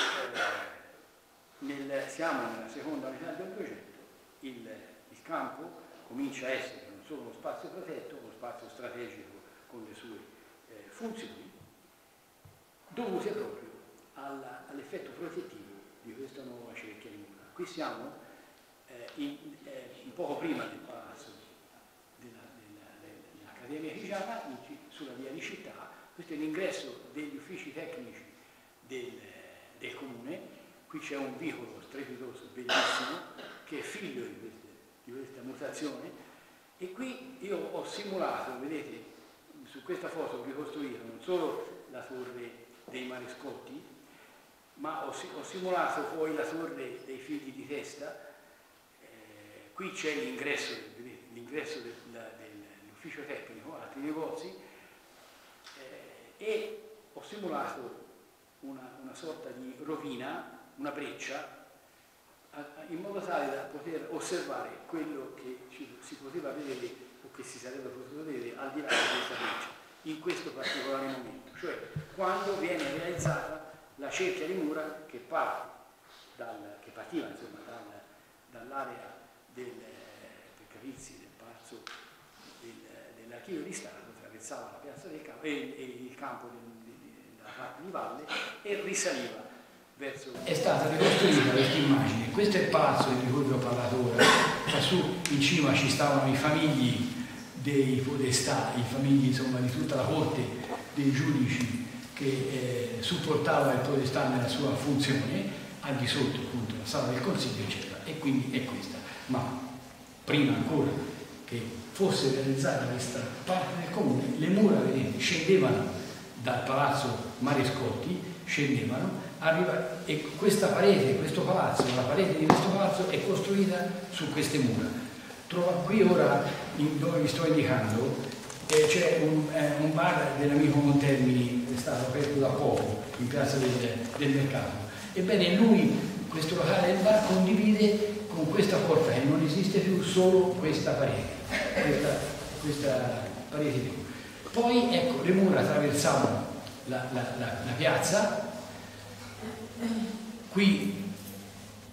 nel, siamo nella seconda metà del 200, il, il campo comincia a essere non solo uno spazio protetto, uno spazio strategico con le sue eh, funzioni, dovute proprio all'effetto protettivo di questa nuova cerchia di mura. Qui siamo eh, in, eh, un poco prima del palazzo dell'Accademia della, Chigiana, sulla via di città, questo è l'ingresso degli uffici tecnici del, del comune, qui c'è un vicolo strepitoso, bellissimo, che è figlio di questa, di questa mutazione. E qui io ho simulato, vedete, su questa foto ho ricostruito non solo la torre dei marescotti, ma ho, ho, simulato poi la torre dei figli di testa, eh, qui c'è l'ingresso, l'ingresso del, dell'ufficio tecnico, altri negozi, eh, e ho simulato una, una, sorta di rovina, una breccia, a, a, in modo tale da poter osservare quello che ci, si poteva vedere o che si sarebbe potuto vedere al di là di questa breccia, in questo particolare momento, cioè quando viene realizzata la cerchia di mura che, parte dal, che partiva dal, dall'area del, per capirsi, del palazzo dell'archivio di Stato, attraversava la piazza del campo e, e il campo del, della parte di valle e risaliva verso... È stata ricostruita questa immagine, questo è il palazzo di cui vi ho parlato ora, lassù in cima ci stavano i famigli dei podestà, i famigli insomma, di tutta la corte dei giudici che eh, supportava il podestà nella sua funzione, al di sotto appunto la sala del consiglio, eccetera. E quindi è questa. Ma prima ancora che fosse realizzata questa parte del comune, le mura, scendevano dal palazzo Marescotti, scendevano, arriva, e questa parete, questo palazzo, la parete di questo palazzo è costruita su queste mura. Trova qui ora, in, dove vi sto indicando, eh, c'è un, eh, un, bar dell'amico Montermini che è stato aperto da poco in piazza del, del mercato. Ebbene lui, questo locale del bar, condivide con questa porta e non esiste più solo questa parete, questa, questa parete di Poi ecco, le mura attraversavano la, la, la, la piazza, qui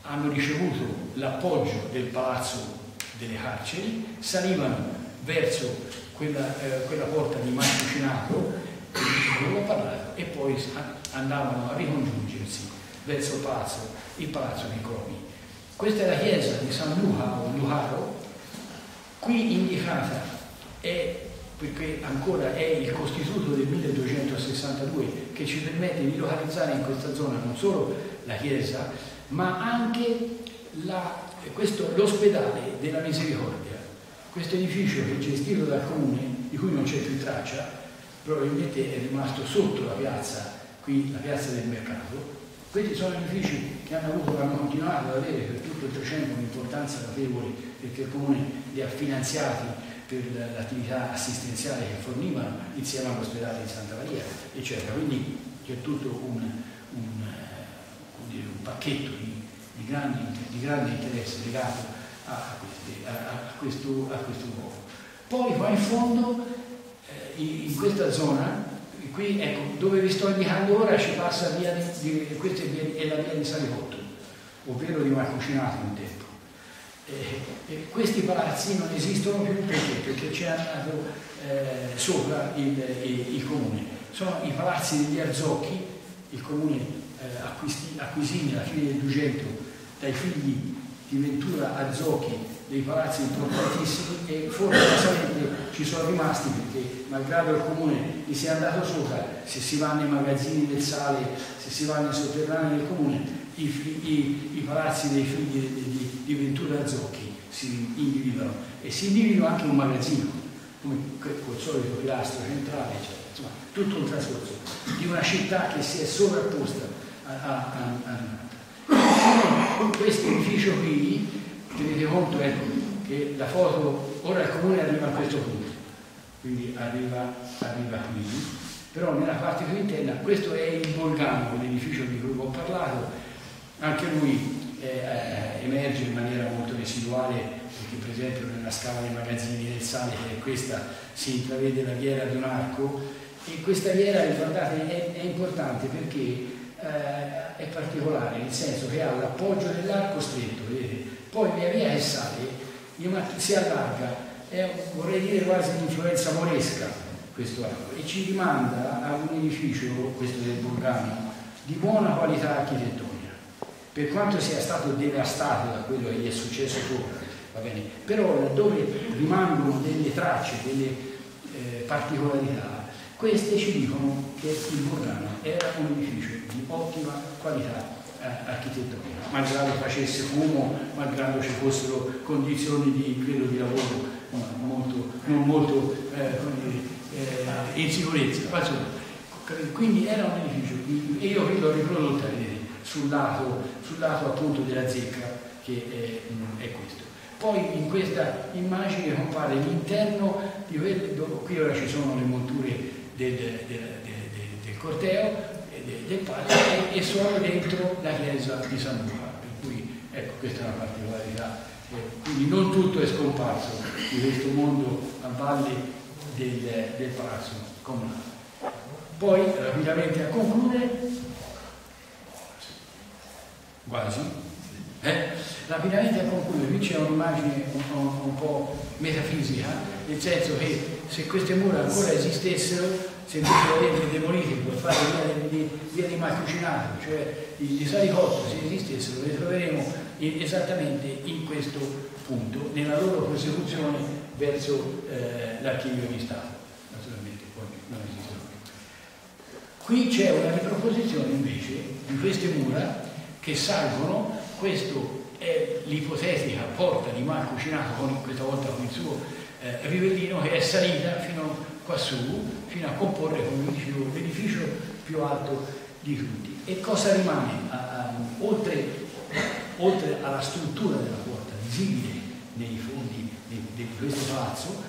hanno ricevuto l'appoggio del palazzo delle carceri, salivano verso quella, eh, quella porta di Marcucinato e poi andavano a ricongiungersi verso il palazzo, il palazzo di Comi. Questa è la chiesa di San Luca o Lucaro, qui indicata è perché ancora è il Costituto del 1262 che ci permette di localizzare in questa zona non solo la chiesa, ma anche l'ospedale della Misericordia questo edificio che è gestito dal comune, di cui non c'è più traccia, probabilmente è rimasto sotto la piazza, qui la piazza del mercato. Questi sono edifici che hanno, avuto, hanno continuato ad avere per tutto il Trecento un'importanza notevole perché il comune li ha finanziati per l'attività assistenziale che fornivano insieme all'ospedale di Santa Maria, eccetera. Quindi c'è tutto un, un, un, pacchetto di, di, grandi, di grande interesse legato a, questi, a, a, questo, a questo uomo. Poi qua in fondo, eh, in, questa zona, qui ecco, dove vi sto indicando ora ci passa via di, di questa è, via, è, la via di Salivotto, ovvero di Marcucinato un tempo. Eh, eh, questi palazzi non esistono più perché? Perché c'è andato eh, sopra il, il, il, comune. Sono i palazzi degli Arzocchi, il comune eh, acquisì, acquisì nella fine del 200 dai figli di Ventura Azzocchi dei palazzi importantissimi e sala ci sono rimasti perché malgrado il comune gli sia andato sopra, se si va nei magazzini del sale, se si va nei sotterranei del comune, i, i, i palazzi dei figli di, di, Ventura Zocchi si individuano. E si individua anche un magazzino, come col solito pilastro centrale, eccetera. Insomma, tutto un trascorso di una città che si è sovrapposta a, a, a, a questo edificio qui, tenete conto ecco, che la foto, ora il comune arriva a questo punto, quindi arriva, arriva qui, però nella parte più interna, questo è il Bolgano, l'edificio di cui ho parlato, anche lui eh, emerge in maniera molto residuale perché per esempio nella scala dei magazzini del sale che è questa si intravede la viera di un arco. E questa viera guardate è, è importante perché eh, è particolare nel senso che ha l'appoggio dell'arco stretto vedete? poi via via che sale si allarga è vorrei dire quasi un'influenza moresca questo arco e ci rimanda a un edificio questo del Burgano di buona qualità architettonica per quanto sia stato devastato da quello che gli è successo sopra, va bene? però dove rimangono delle tracce, delle eh, particolarità, queste ci dicono che il Burgano era un edificio di ottima qualità eh, architettonica, malgrado facesse fumo, malgrado ci fossero condizioni di, credo, di lavoro molto, non molto eh, eh, in sicurezza. Quindi era un edificio, e io l'ho riprodotta, vedete, sul lato, sul lato appunto della zecca che è, mm, è, questo. Poi in questa immagine compare l'interno di quel, qui ora ci sono le monture del, del, del, del corteo, del padre e, e sono dentro la chiesa di San Luca, per cui ecco questa è una particolarità. Quindi non tutto è scomparso di questo mondo a valle del, del palazzo comunale. Poi rapidamente a concludere quasi. Eh? Rapidamente a concludere, qui c'è un'immagine un, un, un, po' metafisica, nel senso che se queste mura ancora esistessero, se invece le avete demolite per fare via di, via di Marcucinato, cioè i Salicotti, se esistessero, le troveremo in, esattamente in questo punto, nella loro prosecuzione verso eh, l'archivio di Stato. Naturalmente poi non esistono più. Qui c'è una riproposizione invece di queste mura che salgono, questo è l'ipotetica porta di Marco Cinato, con, questa volta con il suo eh, rivellino, che è salita fino qua su, fino a comporre, come dicevo, l'edificio più alto di tutti. E cosa rimane? A, a, oltre, oltre, alla struttura della porta, visibile nei fondi di, questo palazzo,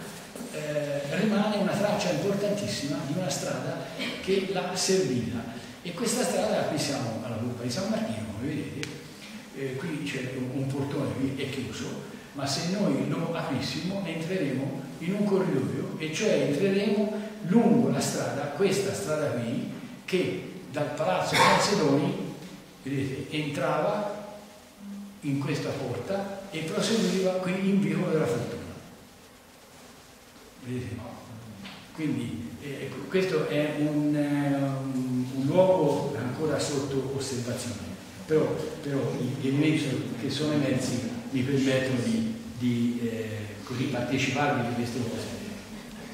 eh, rimane una traccia importantissima di una strada che l'ha servita. E questa strada, qui siamo alla Gruppa di San Martino, come vedete, eh, qui c'è un portone, qui è chiuso, ma se noi lo aprissimo entreremo in un corridoio e cioè entreremo lungo la strada, questa strada qui, che dal palazzo Calzedoni, vedete, entrava in questa porta e proseguiva qui in vicolo della fortuna. Quindi eh, questo è un, um, un luogo ancora sotto osservazione però, però gli elementi che sono emersi mi permettono di, di eh, parteciparvi di queste cose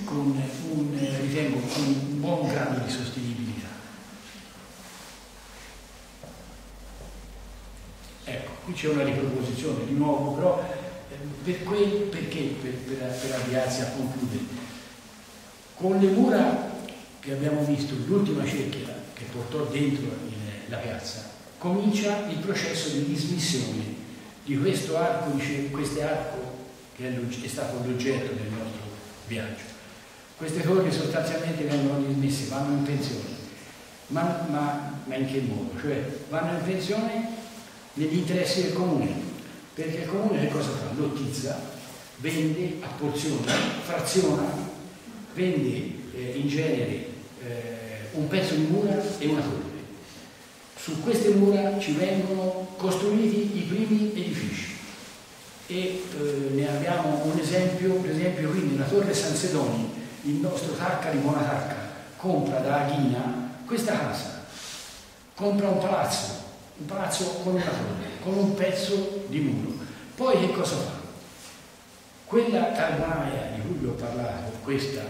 con un, eh, ritengo, un buon grado di sostenibilità. Ecco, qui c'è una riproposizione di nuovo, però eh, per quel, perché per, per, per avviarsi a concludere? Con le mura che abbiamo visto, l'ultima cerchia che portò dentro la piazza, comincia il processo di dismissione di questo arco, di questo arco che è stato l'oggetto del nostro viaggio. Queste torri sostanzialmente vengono dismesse, vanno in pensione. Ma, ma, ma in che modo? Cioè vanno in pensione negli interessi del comune, perché il comune che cosa fa? Lottizza, vende, apporziona, fraziona, vende eh, in genere eh, un pezzo di mura e una torre. Su queste mura ci vengono costruiti i primi edifici. E eh, ne abbiamo un esempio, per esempio qui nella Torre San Sedoni, il nostro Tacca di Monatacca compra da Aghina questa casa, compra un palazzo, un palazzo con una torre, con un pezzo di muro. Poi che cosa fa? Quella carbonaia di cui vi ho parlato, questa,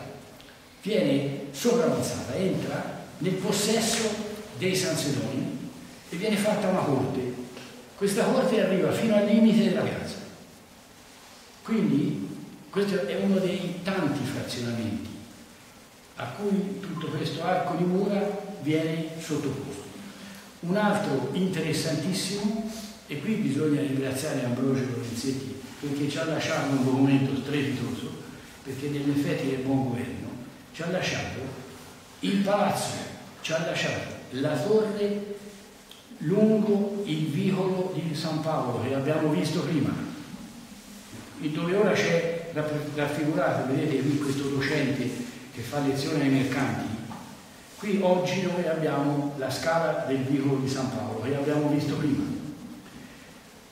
viene sopravanzata, entra nel possesso dei Sansedoni e viene fatta una corte. Questa corte arriva fino al limite della piazza. Quindi questo è uno dei tanti frazionamenti a cui tutto questo arco di mura viene sottoposto. Un altro interessantissimo, e qui bisogna ringraziare Ambrogio Lorenzetti perché ci ha lasciato un documento strepitoso, perché nell'effetti del buon governo ci ha lasciato il palazzo, ci ha lasciato la torre lungo il vicolo di San Paolo che abbiamo visto prima, dove ora c'è raffigurato, vedete qui questo docente che fa lezione ai mercanti, qui oggi noi abbiamo la scala del vicolo di San Paolo che abbiamo visto prima.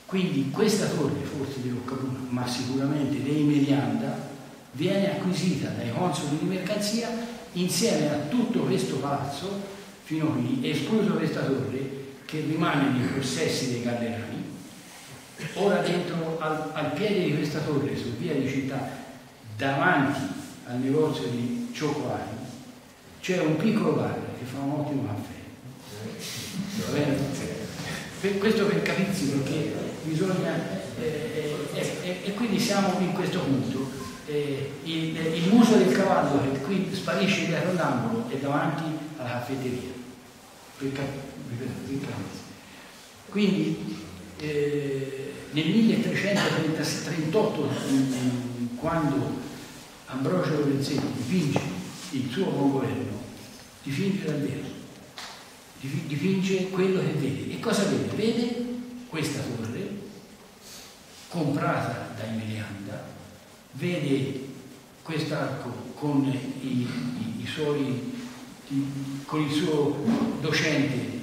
Quindi questa torre, forse di Roccapuna, ma sicuramente dei Medianda, viene acquisita dai consoli di mercanzia insieme a tutto questo palazzo fino a qui, escluso questa torre che rimane nei possessi dei Gallerani. Ora dentro al, al piede di questa torre, su via di città, davanti al negozio di cioccolati, c'è un piccolo bar che fa un ottimo caffè. Per, questo per capirsi perché bisogna, eh, eh, eh, e quindi siamo in questo punto. Eh, il, il, muso del cavallo che qui sparisce dietro l'angolo è davanti alla caffetteria. Per, cap- per, per quindi eh, nel 1338, quando Ambrogio Lorenzetti dipinge il suo buon governo, dipinge davvero, dipinge quello che vede. E cosa vede? Vede questa torre comprata da Emilianda, vede quest'arco con, i, i, i suoi, i, con il suo docente,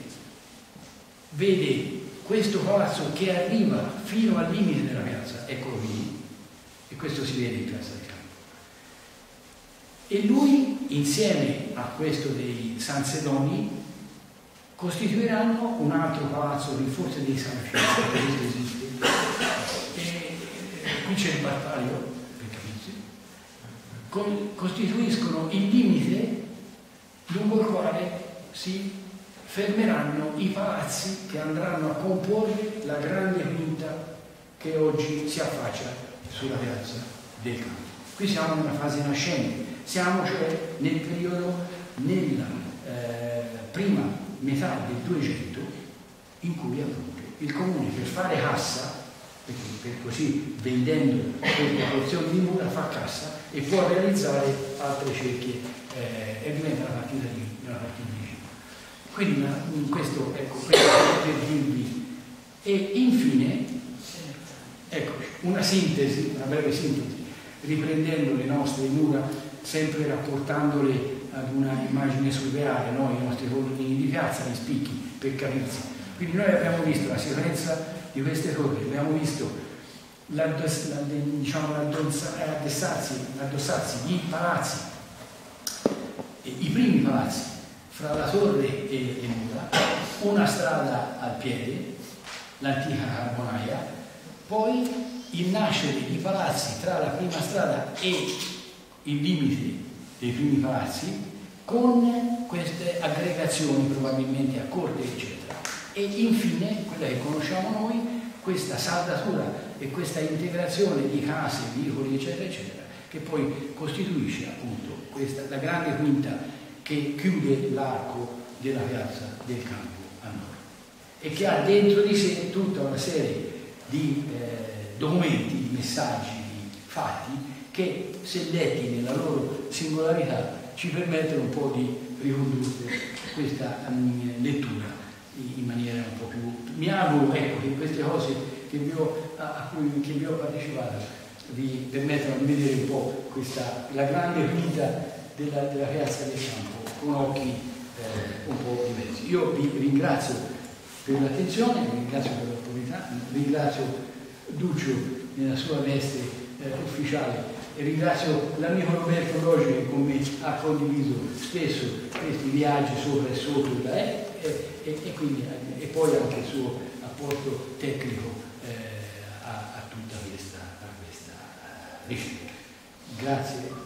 vede questo palazzo che arriva fino al limite della piazza, eccolo qui, e questo si vede in piazza campo. E lui, insieme a questo dei San Sedoni, costituiranno un altro palazzo che forse dei San che esiste. E, qui c'è il capirsi, costituiscono il limite lungo il quale si fermeranno i palazzi che andranno a comporre la grande quinta che oggi si affaccia sulla piazza del campo. Qui siamo in una fase nascente, siamo cioè nel periodo, nella eh, prima metà del 200, in cui appunto il comune per fare cassa, perché per così vendendo quelle porzioni di mura fa cassa e può realizzare altre cerchie eh, e diventa una partita di, una partita di quindi questo, ecco, questo per dirvi. E infine, ecco, una sintesi, una breve sintesi, riprendendo le nostre mura, sempre rapportandole ad una immagine surreale, no? i nostri colonnini di piazza, gli spicchi, per capirsi. Quindi noi abbiamo visto la sequenza di queste torri, abbiamo visto l'addoss- l'addossarsi, l'addossarsi di palazzi, i primi palazzi fra la torre e le mura, una strada al piede, l'antica Carbonaia, poi il nascere di palazzi tra la prima strada e il limite dei primi palazzi con queste aggregazioni probabilmente a corte eccetera. E infine quella che conosciamo noi questa saldatura e questa integrazione di case, vicoli eccetera eccetera che poi costituisce appunto questa, la grande quinta che chiude l'arco della piazza del campo a nord. E che ha dentro di sé tutta una serie di eh, documenti, di messaggi, di fatti che se letti nella loro singolarità ci permettono un po' di ricondurre questa um, lettura in maniera un po' più... Mi auguro ecco, che queste cose che vi ho, a cui che vi ho partecipato vi permettano di vedere un po' questa, la grande vita della, della piazza del campo con occhi eh, un po' diversi. Io vi ringrazio per l'attenzione, vi ringrazio per l'opportunità, ringrazio Duccio nella sua veste eh, ufficiale e ringrazio l'amico Roberto Roge che con me ha condiviso spesso questi viaggi sopra e sotto e, e, e, quindi, e poi anche il suo apporto tecnico eh, a, a, tutta questa, a questa ricerca. Grazie.